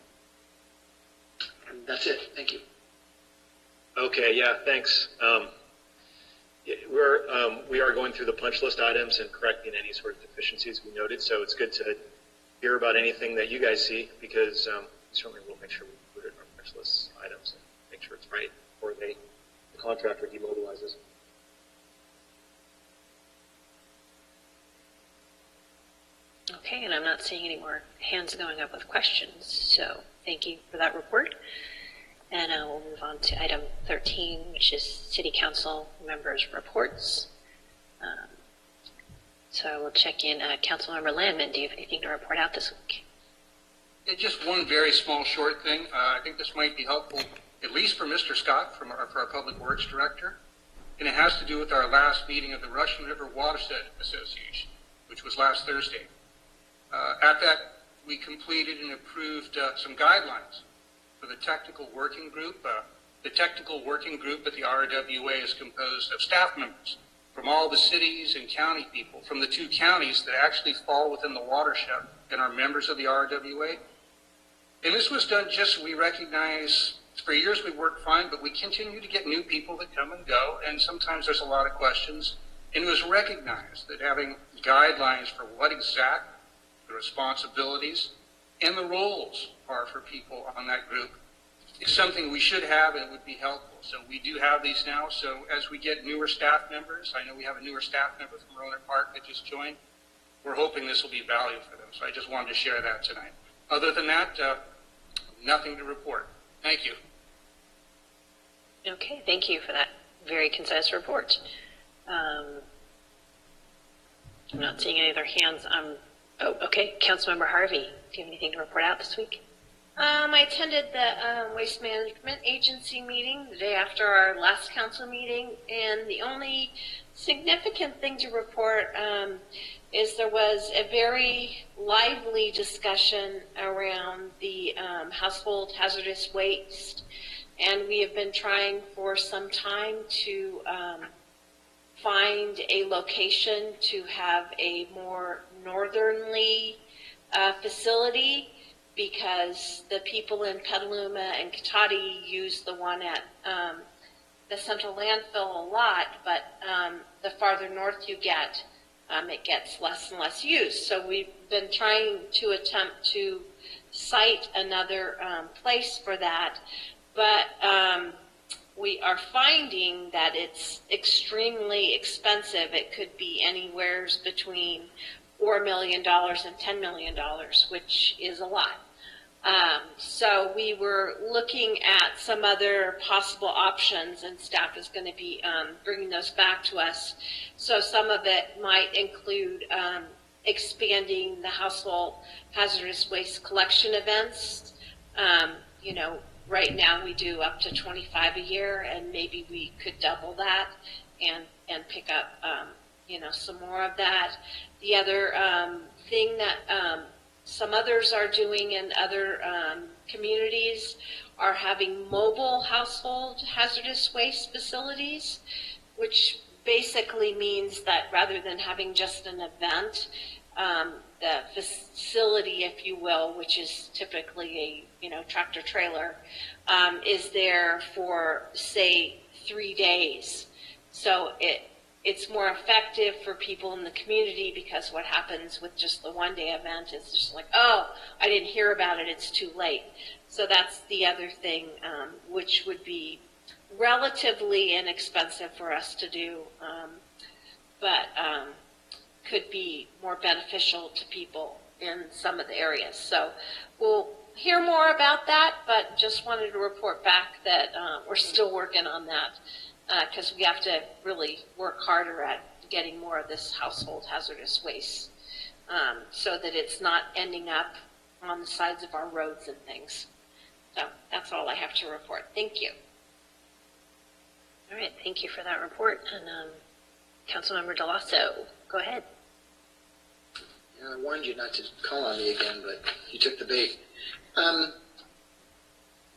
And that's it. Thank you. Okay, yeah, thanks. Um, we're, um, we are going through the punch list items and correcting any sort of deficiencies we noted, so it's good to hear about anything that you guys see because um, certainly we'll make sure we include it in our punch list items and make sure it's right before they, the contractor demobilizes. Okay, and I'm not seeing any more hands going up with questions, so thank you for that report. And uh, we'll move on to item 13, which is City Council members' reports. Um, so I will check in. Uh, Councilmember Landman, do you have anything to report out this week? Yeah, just one very small, short thing. Uh, I think this might be helpful, at least for Mr. Scott, from our, for our Public Works Director. And it has to do with our last meeting of the Russian River Watershed Association, which was last Thursday. Uh, at that, we completed and approved uh, some guidelines the technical working group. Uh, the technical working group at the RWA is composed of staff members from all the cities and county people from the two counties that actually fall within the watershed and are members of the RWA. And this was done just we recognize for years we worked fine, but we continue to get new people that come and go, and sometimes there's a lot of questions. And it was recognized that having guidelines for what exact the responsibilities, and the roles are for people on that group is something we should have and it would be helpful. So we do have these now. So as we get newer staff members, I know we have a newer staff member from Rohnert Park that just joined. We're hoping this will be value for them. So I just wanted to share that tonight. Other than that, uh, nothing to report. Thank you. Okay, thank you for that very concise report. Um, I'm not seeing any other hands. Um, oh, okay, Councilmember Harvey, do you have anything to report out this week? Um, I attended the um, Waste Management Agency meeting the day after our last council meeting, and the only significant thing to report um, is there was a very lively discussion around the um, household hazardous waste, and we have been trying for some time to um, find a location to have a more northernly uh, facility because the people in Petaluma and Cotati use the one at um, the central landfill a lot, but um, the farther north you get, um, it gets less and less used. So we've been trying to attempt to site another um, place for that, but um, we are finding that it's extremely expensive. It could be anywhere between $4 million and $10 million, which is a lot. Um, so we were looking at some other possible options, and staff is going to be um, bringing those back to us. So some of it might include um, expanding the household hazardous waste collection events. Um, you know, right now we do up to 25 a year, and maybe we could double that and and pick up, um, you know, some more of that. The other um, thing that some others are doing in other um, communities are having mobile household hazardous waste facilities, which basically means that rather than having just an event, um, the facility, if you will, which is typically a you know tractor trailer, um, is there for say three days. So it it's more effective for people in the community because what happens with just the one day event is just like, oh, I didn't hear about it, it's too late. So that's the other thing, um, which would be relatively inexpensive for us to do, um, but um, could be more beneficial to people in some of the areas. So we'll hear more about that, but just wanted to report back that uh, we're still working on that because uh, we have to really work harder at getting more of this household hazardous waste um, so that it's not ending up on the sides of our roads and things. So that's all I have to report. Thank you. All right, thank you for that report. And um, Councilmember Dell'Osso, go ahead. Yeah, I warned you not to call on me again, but you took the bait. Um,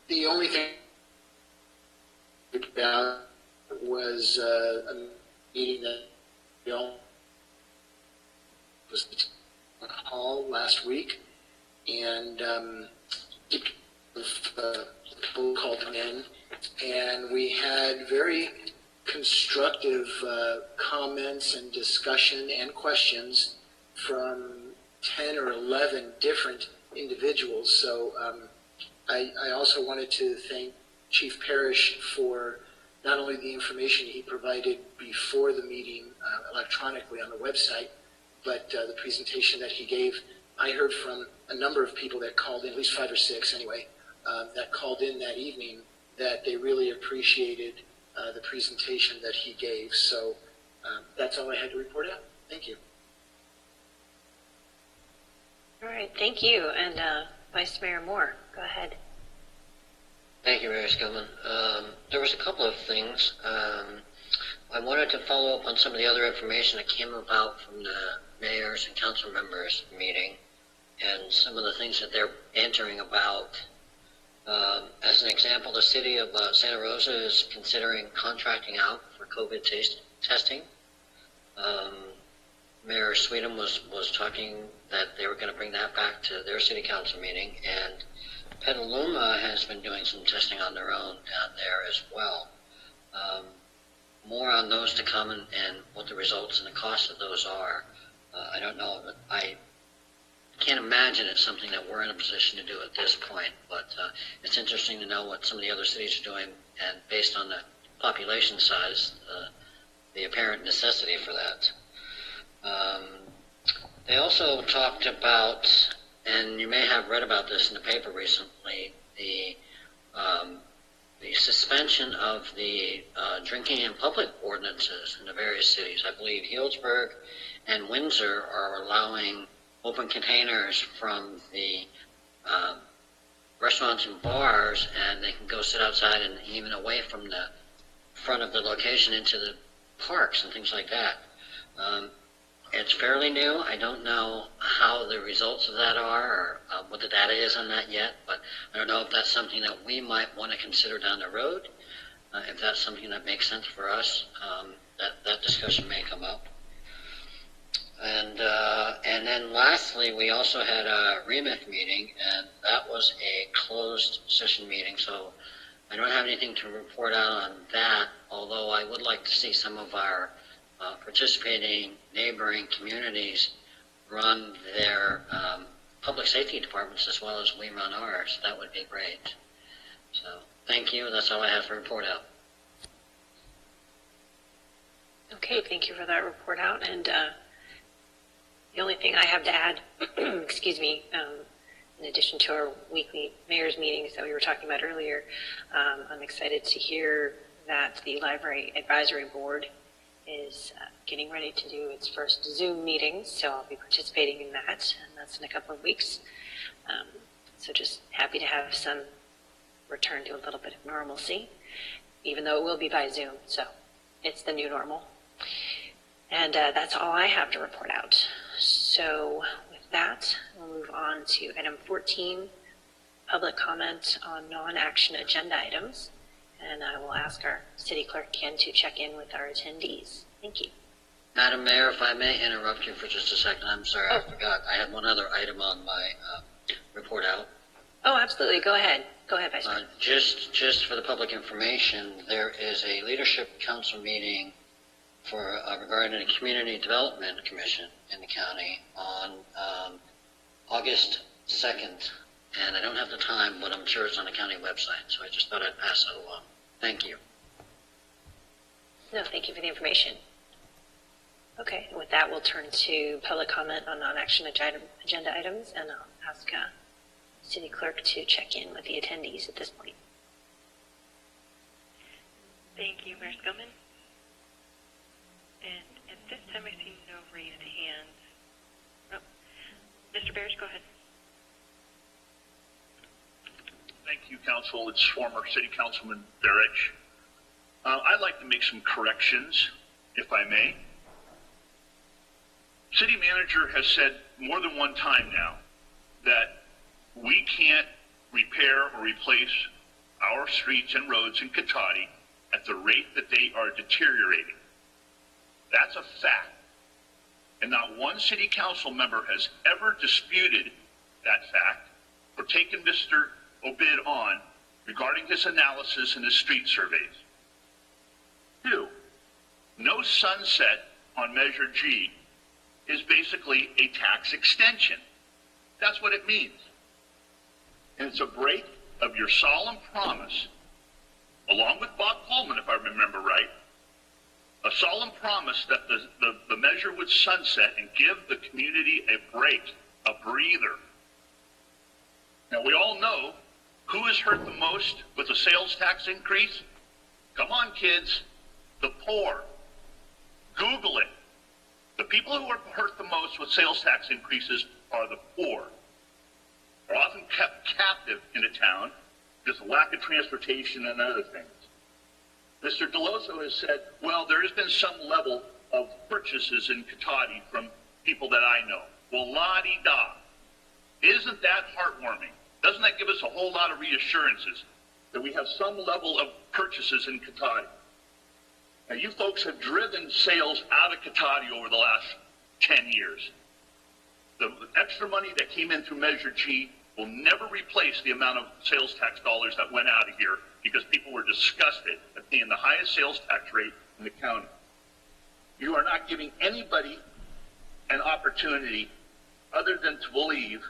the only thing about was uh, a meeting that we all was on hall last week, and um, uh, people called in, and we had very constructive uh, comments and discussion and questions from 10 or 11 different individuals. So um, I, I also wanted to thank Chief Parrish for not only the information he provided before the meeting uh, electronically on the website, but uh, the presentation that he gave. I heard from a number of people that called in, at least five or six anyway, uh, that called in that evening that they really appreciated uh, the presentation that he gave. So um, that's all I had to report out. Thank you. All right, thank you. And uh, Vice Mayor Moore, go ahead. Thank you, Mayor Skillman. Um, there was a couple of things. Um, I wanted to follow up on some of the other information that came about from the mayors and council members meeting and some of the things that they're answering about. Um, as an example, the city of uh, Santa Rosa is considering contracting out for COVID testing. Um, Mayor Schwedhelm was, was talking that they were going to bring that back to their city council meeting, and Petaluma has been doing some testing on their own down there as well. Um, more on those to come and, and, what the results and the cost of those are. Uh, I don't know. I can't imagine it's something that we're in a position to do at this point, but uh, it's interesting to know what some of the other cities are doing, and based on the population size, uh, the apparent necessity for that. Um, they also talked about, and you may have read about this in the paper recently, the um, the suspension of the uh, drinking in public ordinances in the various cities. I believe Healdsburg and Windsor are allowing open containers from the uh, restaurants and bars, and they can go sit outside and even away from the front of the location into the parks and things like that. Um, it's fairly new. I don't know how the results of that are or uh, what the data is on that yet, but I don't know if that's something that we might want to consider down the road. Uh, if that's something that makes sense for us, um, that, that discussion may come up. And, uh, and then lastly, we also had a REMIF meeting, and that was a closed session meeting, so I don't have anything to report out on that, although I would like to see some of our uh, participating neighboring communities run their um, public safety departments as well as we run ours. That would be great. So thank you. That's all I have to report out. Okay, thank you for that report out. And uh, the only thing I have to add, excuse me, um, in addition to our weekly mayor's meetings that we were talking about earlier, um, I'm excited to hear that the library advisory board is uh, getting ready to do its first Zoom meeting, so I'll be participating in that, and that's in a couple of weeks. Um, so just happy to have some return to a little bit of normalcy, even though it will be by Zoom, so it's the new normal. And uh, that's all I have to report out. So with that, we'll move on to item 14, public comment on non-action agenda items and I will ask our city clerk Ken to check in with our attendees. Thank you. Madam Mayor, if I may interrupt you for just a second, I'm sorry, I forgot. I had one other item on my uh, report out. Oh, absolutely. Go ahead. Go ahead, Vice Uh, Mayor. Just, just for the public information, there is a leadership council meeting for, uh, regarding the Community Development Commission in the county on um, August 2nd. And I don't have the time, but I'm sure it's on the county website, so I just thought I'd pass that along. Thank you. No, thank you for the information. Okay, and with that, we'll turn to public comment on non-action agenda agenda items, and I'll ask uh, city clerk to check in with the attendees at this point. Thank you, Mayor Skillman. And at this time, I see no raised hands. Oh, Mr. Barrett, go ahead. Thank you, Council. It's former City Councilman Barich. Uh, I'd like to make some corrections, if I may. City Manager has said more than one time now that we can't repair or replace our streets and roads in Cotati at the rate that they are deteriorating. That's a fact. And not one city council member has ever disputed that fact or taken Mr. O'Bid on regarding his analysis and his street surveys. Two, no sunset on Measure G is basically a tax extension. That's what it means. And it's a break of your solemn promise, along with Bob Coleman, if I remember right, a solemn promise that the, the, the measure would sunset and give the community a break, a breather. Now, we all know who is hurt the most with the sales tax increase? Come on, kids. The poor. Google it. The people who are hurt the most with sales tax increases are the poor. They're often kept captive in a town because of lack of transportation and other things. Mr. Dell'Osso has said, well, there has been some level of purchases in Cotati from people that I know. Well, la-di-da. Isn't that heartwarming? Doesn't that give us a whole lot of reassurances that we have some level of purchases in Cotati? Now, you folks have driven sales out of Cotati over the last 10 years. The extra money that came in through Measure G will never replace the amount of sales tax dollars that went out of here because people were disgusted at paying the highest sales tax rate in the county. You are not giving anybody an opportunity other than to believe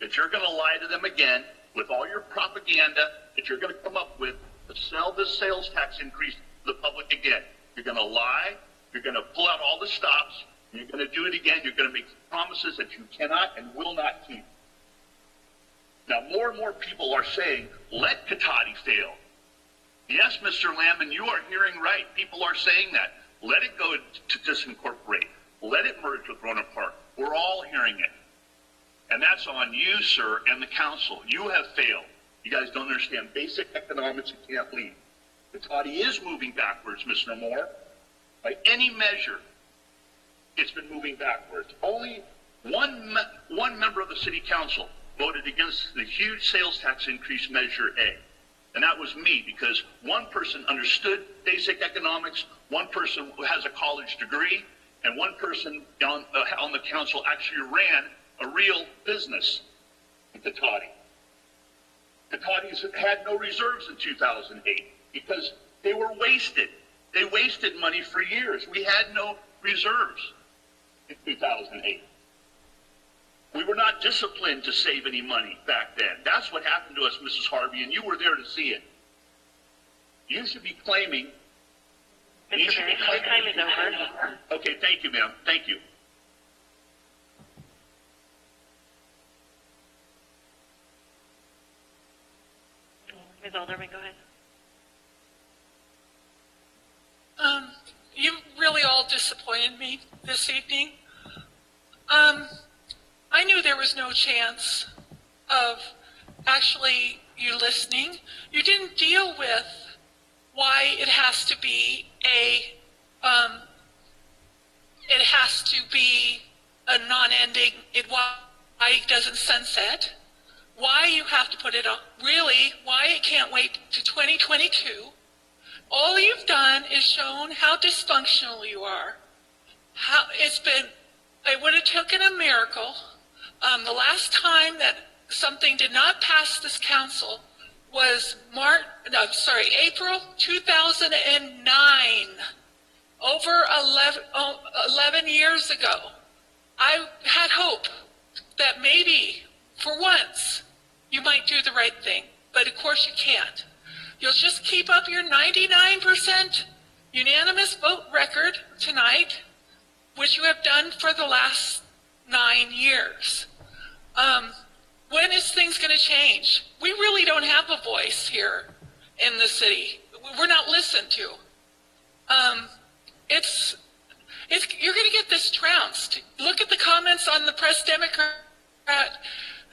that you're going to lie to them again with all your propaganda that you're going to come up with to sell this sales tax increase to the public again. You're going to lie. You're going to pull out all the stops. You're going to do it again. You're going to make promises that you cannot and will not keep. Now, more and more people are saying, let Cotati fail. Yes, Mr. Lamb, you are hearing right. People are saying that. Let it go to disincorporate. Let it merge with Rohnert Park. We're all hearing it. And that's on you, sir, and the council. You have failed. You guys don't understand basic economics and can't lead. Cotati is moving backwards, Mr. Moore. By any measure, it's been moving backwards. Only one, me- one member of the city council voted against the huge sales tax increase measure A. And that was me because one person understood basic economics, one person has a college degree, and one person on, uh, on the council actually ran a real business in Cotati. Cotati's had no reserves in 2008 because they were wasted. They wasted money for years. We had no reserves in 2008. We were not disciplined to save any money back then. That's what happened to us, Mrs. Harvey, and you were there to see it. You should be claiming. Mr. Mayor, your time is over. Okay, thank you, ma'am. Thank you. Ms. Alderman, go ahead. Um, you really all disappointed me this evening. Um, I knew there was no chance of actually you listening. You didn't deal with why it has to be a, um, it has to be a non-ending, it, why doesn't sunset, why you have to put it on, really, why it can't wait to 2022. All you've done is shown how dysfunctional you are. How it's been. It would have taken a miracle. Um, the last time that something did not pass this council was March. No, sorry, April 2009. Over 11, oh, 11 years ago, I had hope that maybe, for once, you might do the right thing. But of course, you can't. You'll just keep up your 99% unanimous vote record tonight, which you have done for the last nine years. Um, when is things going to change? We really don't have a voice here in the city. We're not listened to. Um, it's, it's, you're going to get this trounced. Look at the comments on the Press Democrat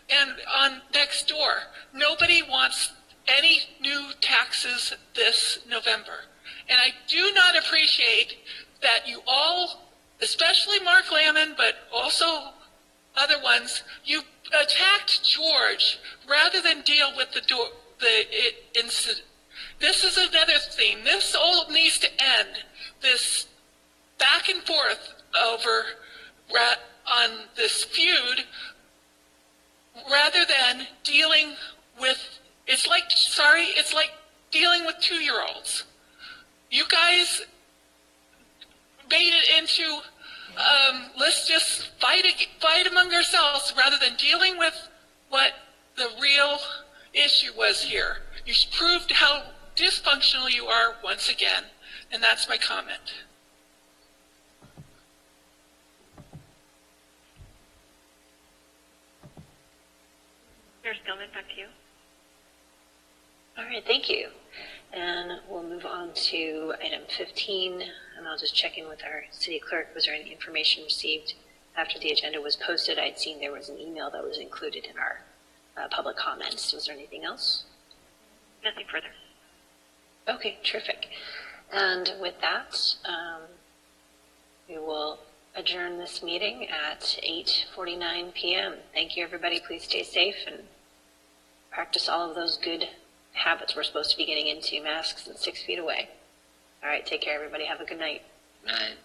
and on Nextdoor. Nobody wants any new taxes this November. And I do not appreciate that you all, especially Mark Landman, but also other ones, you attacked George rather than deal with the, do- the i- incident. This is another theme. This all needs to end. This back and forth over on this feud rather than dealing with it's like sorry it's like dealing with two-year-olds. You guys made it into um, let's just fight fight among ourselves rather than dealing with what the real issue was here. You proved how dysfunctional you are once again and that's my comment Mayor Skillman, back to you. All right, thank you. And we'll move on to item 15, and I'll just check in with our city clerk. Was there any information received after the agenda was posted? I'd seen there was an email that was included in our uh, public comments. Was there anything else? Nothing further. Okay, terrific. And with that, um, we will adjourn this meeting at 8:49 PM. Thank you, everybody. Please stay safe and practice all of those good habits we're supposed to be getting into, masks and six feet away. All right, take care, everybody. Have a good night. Right.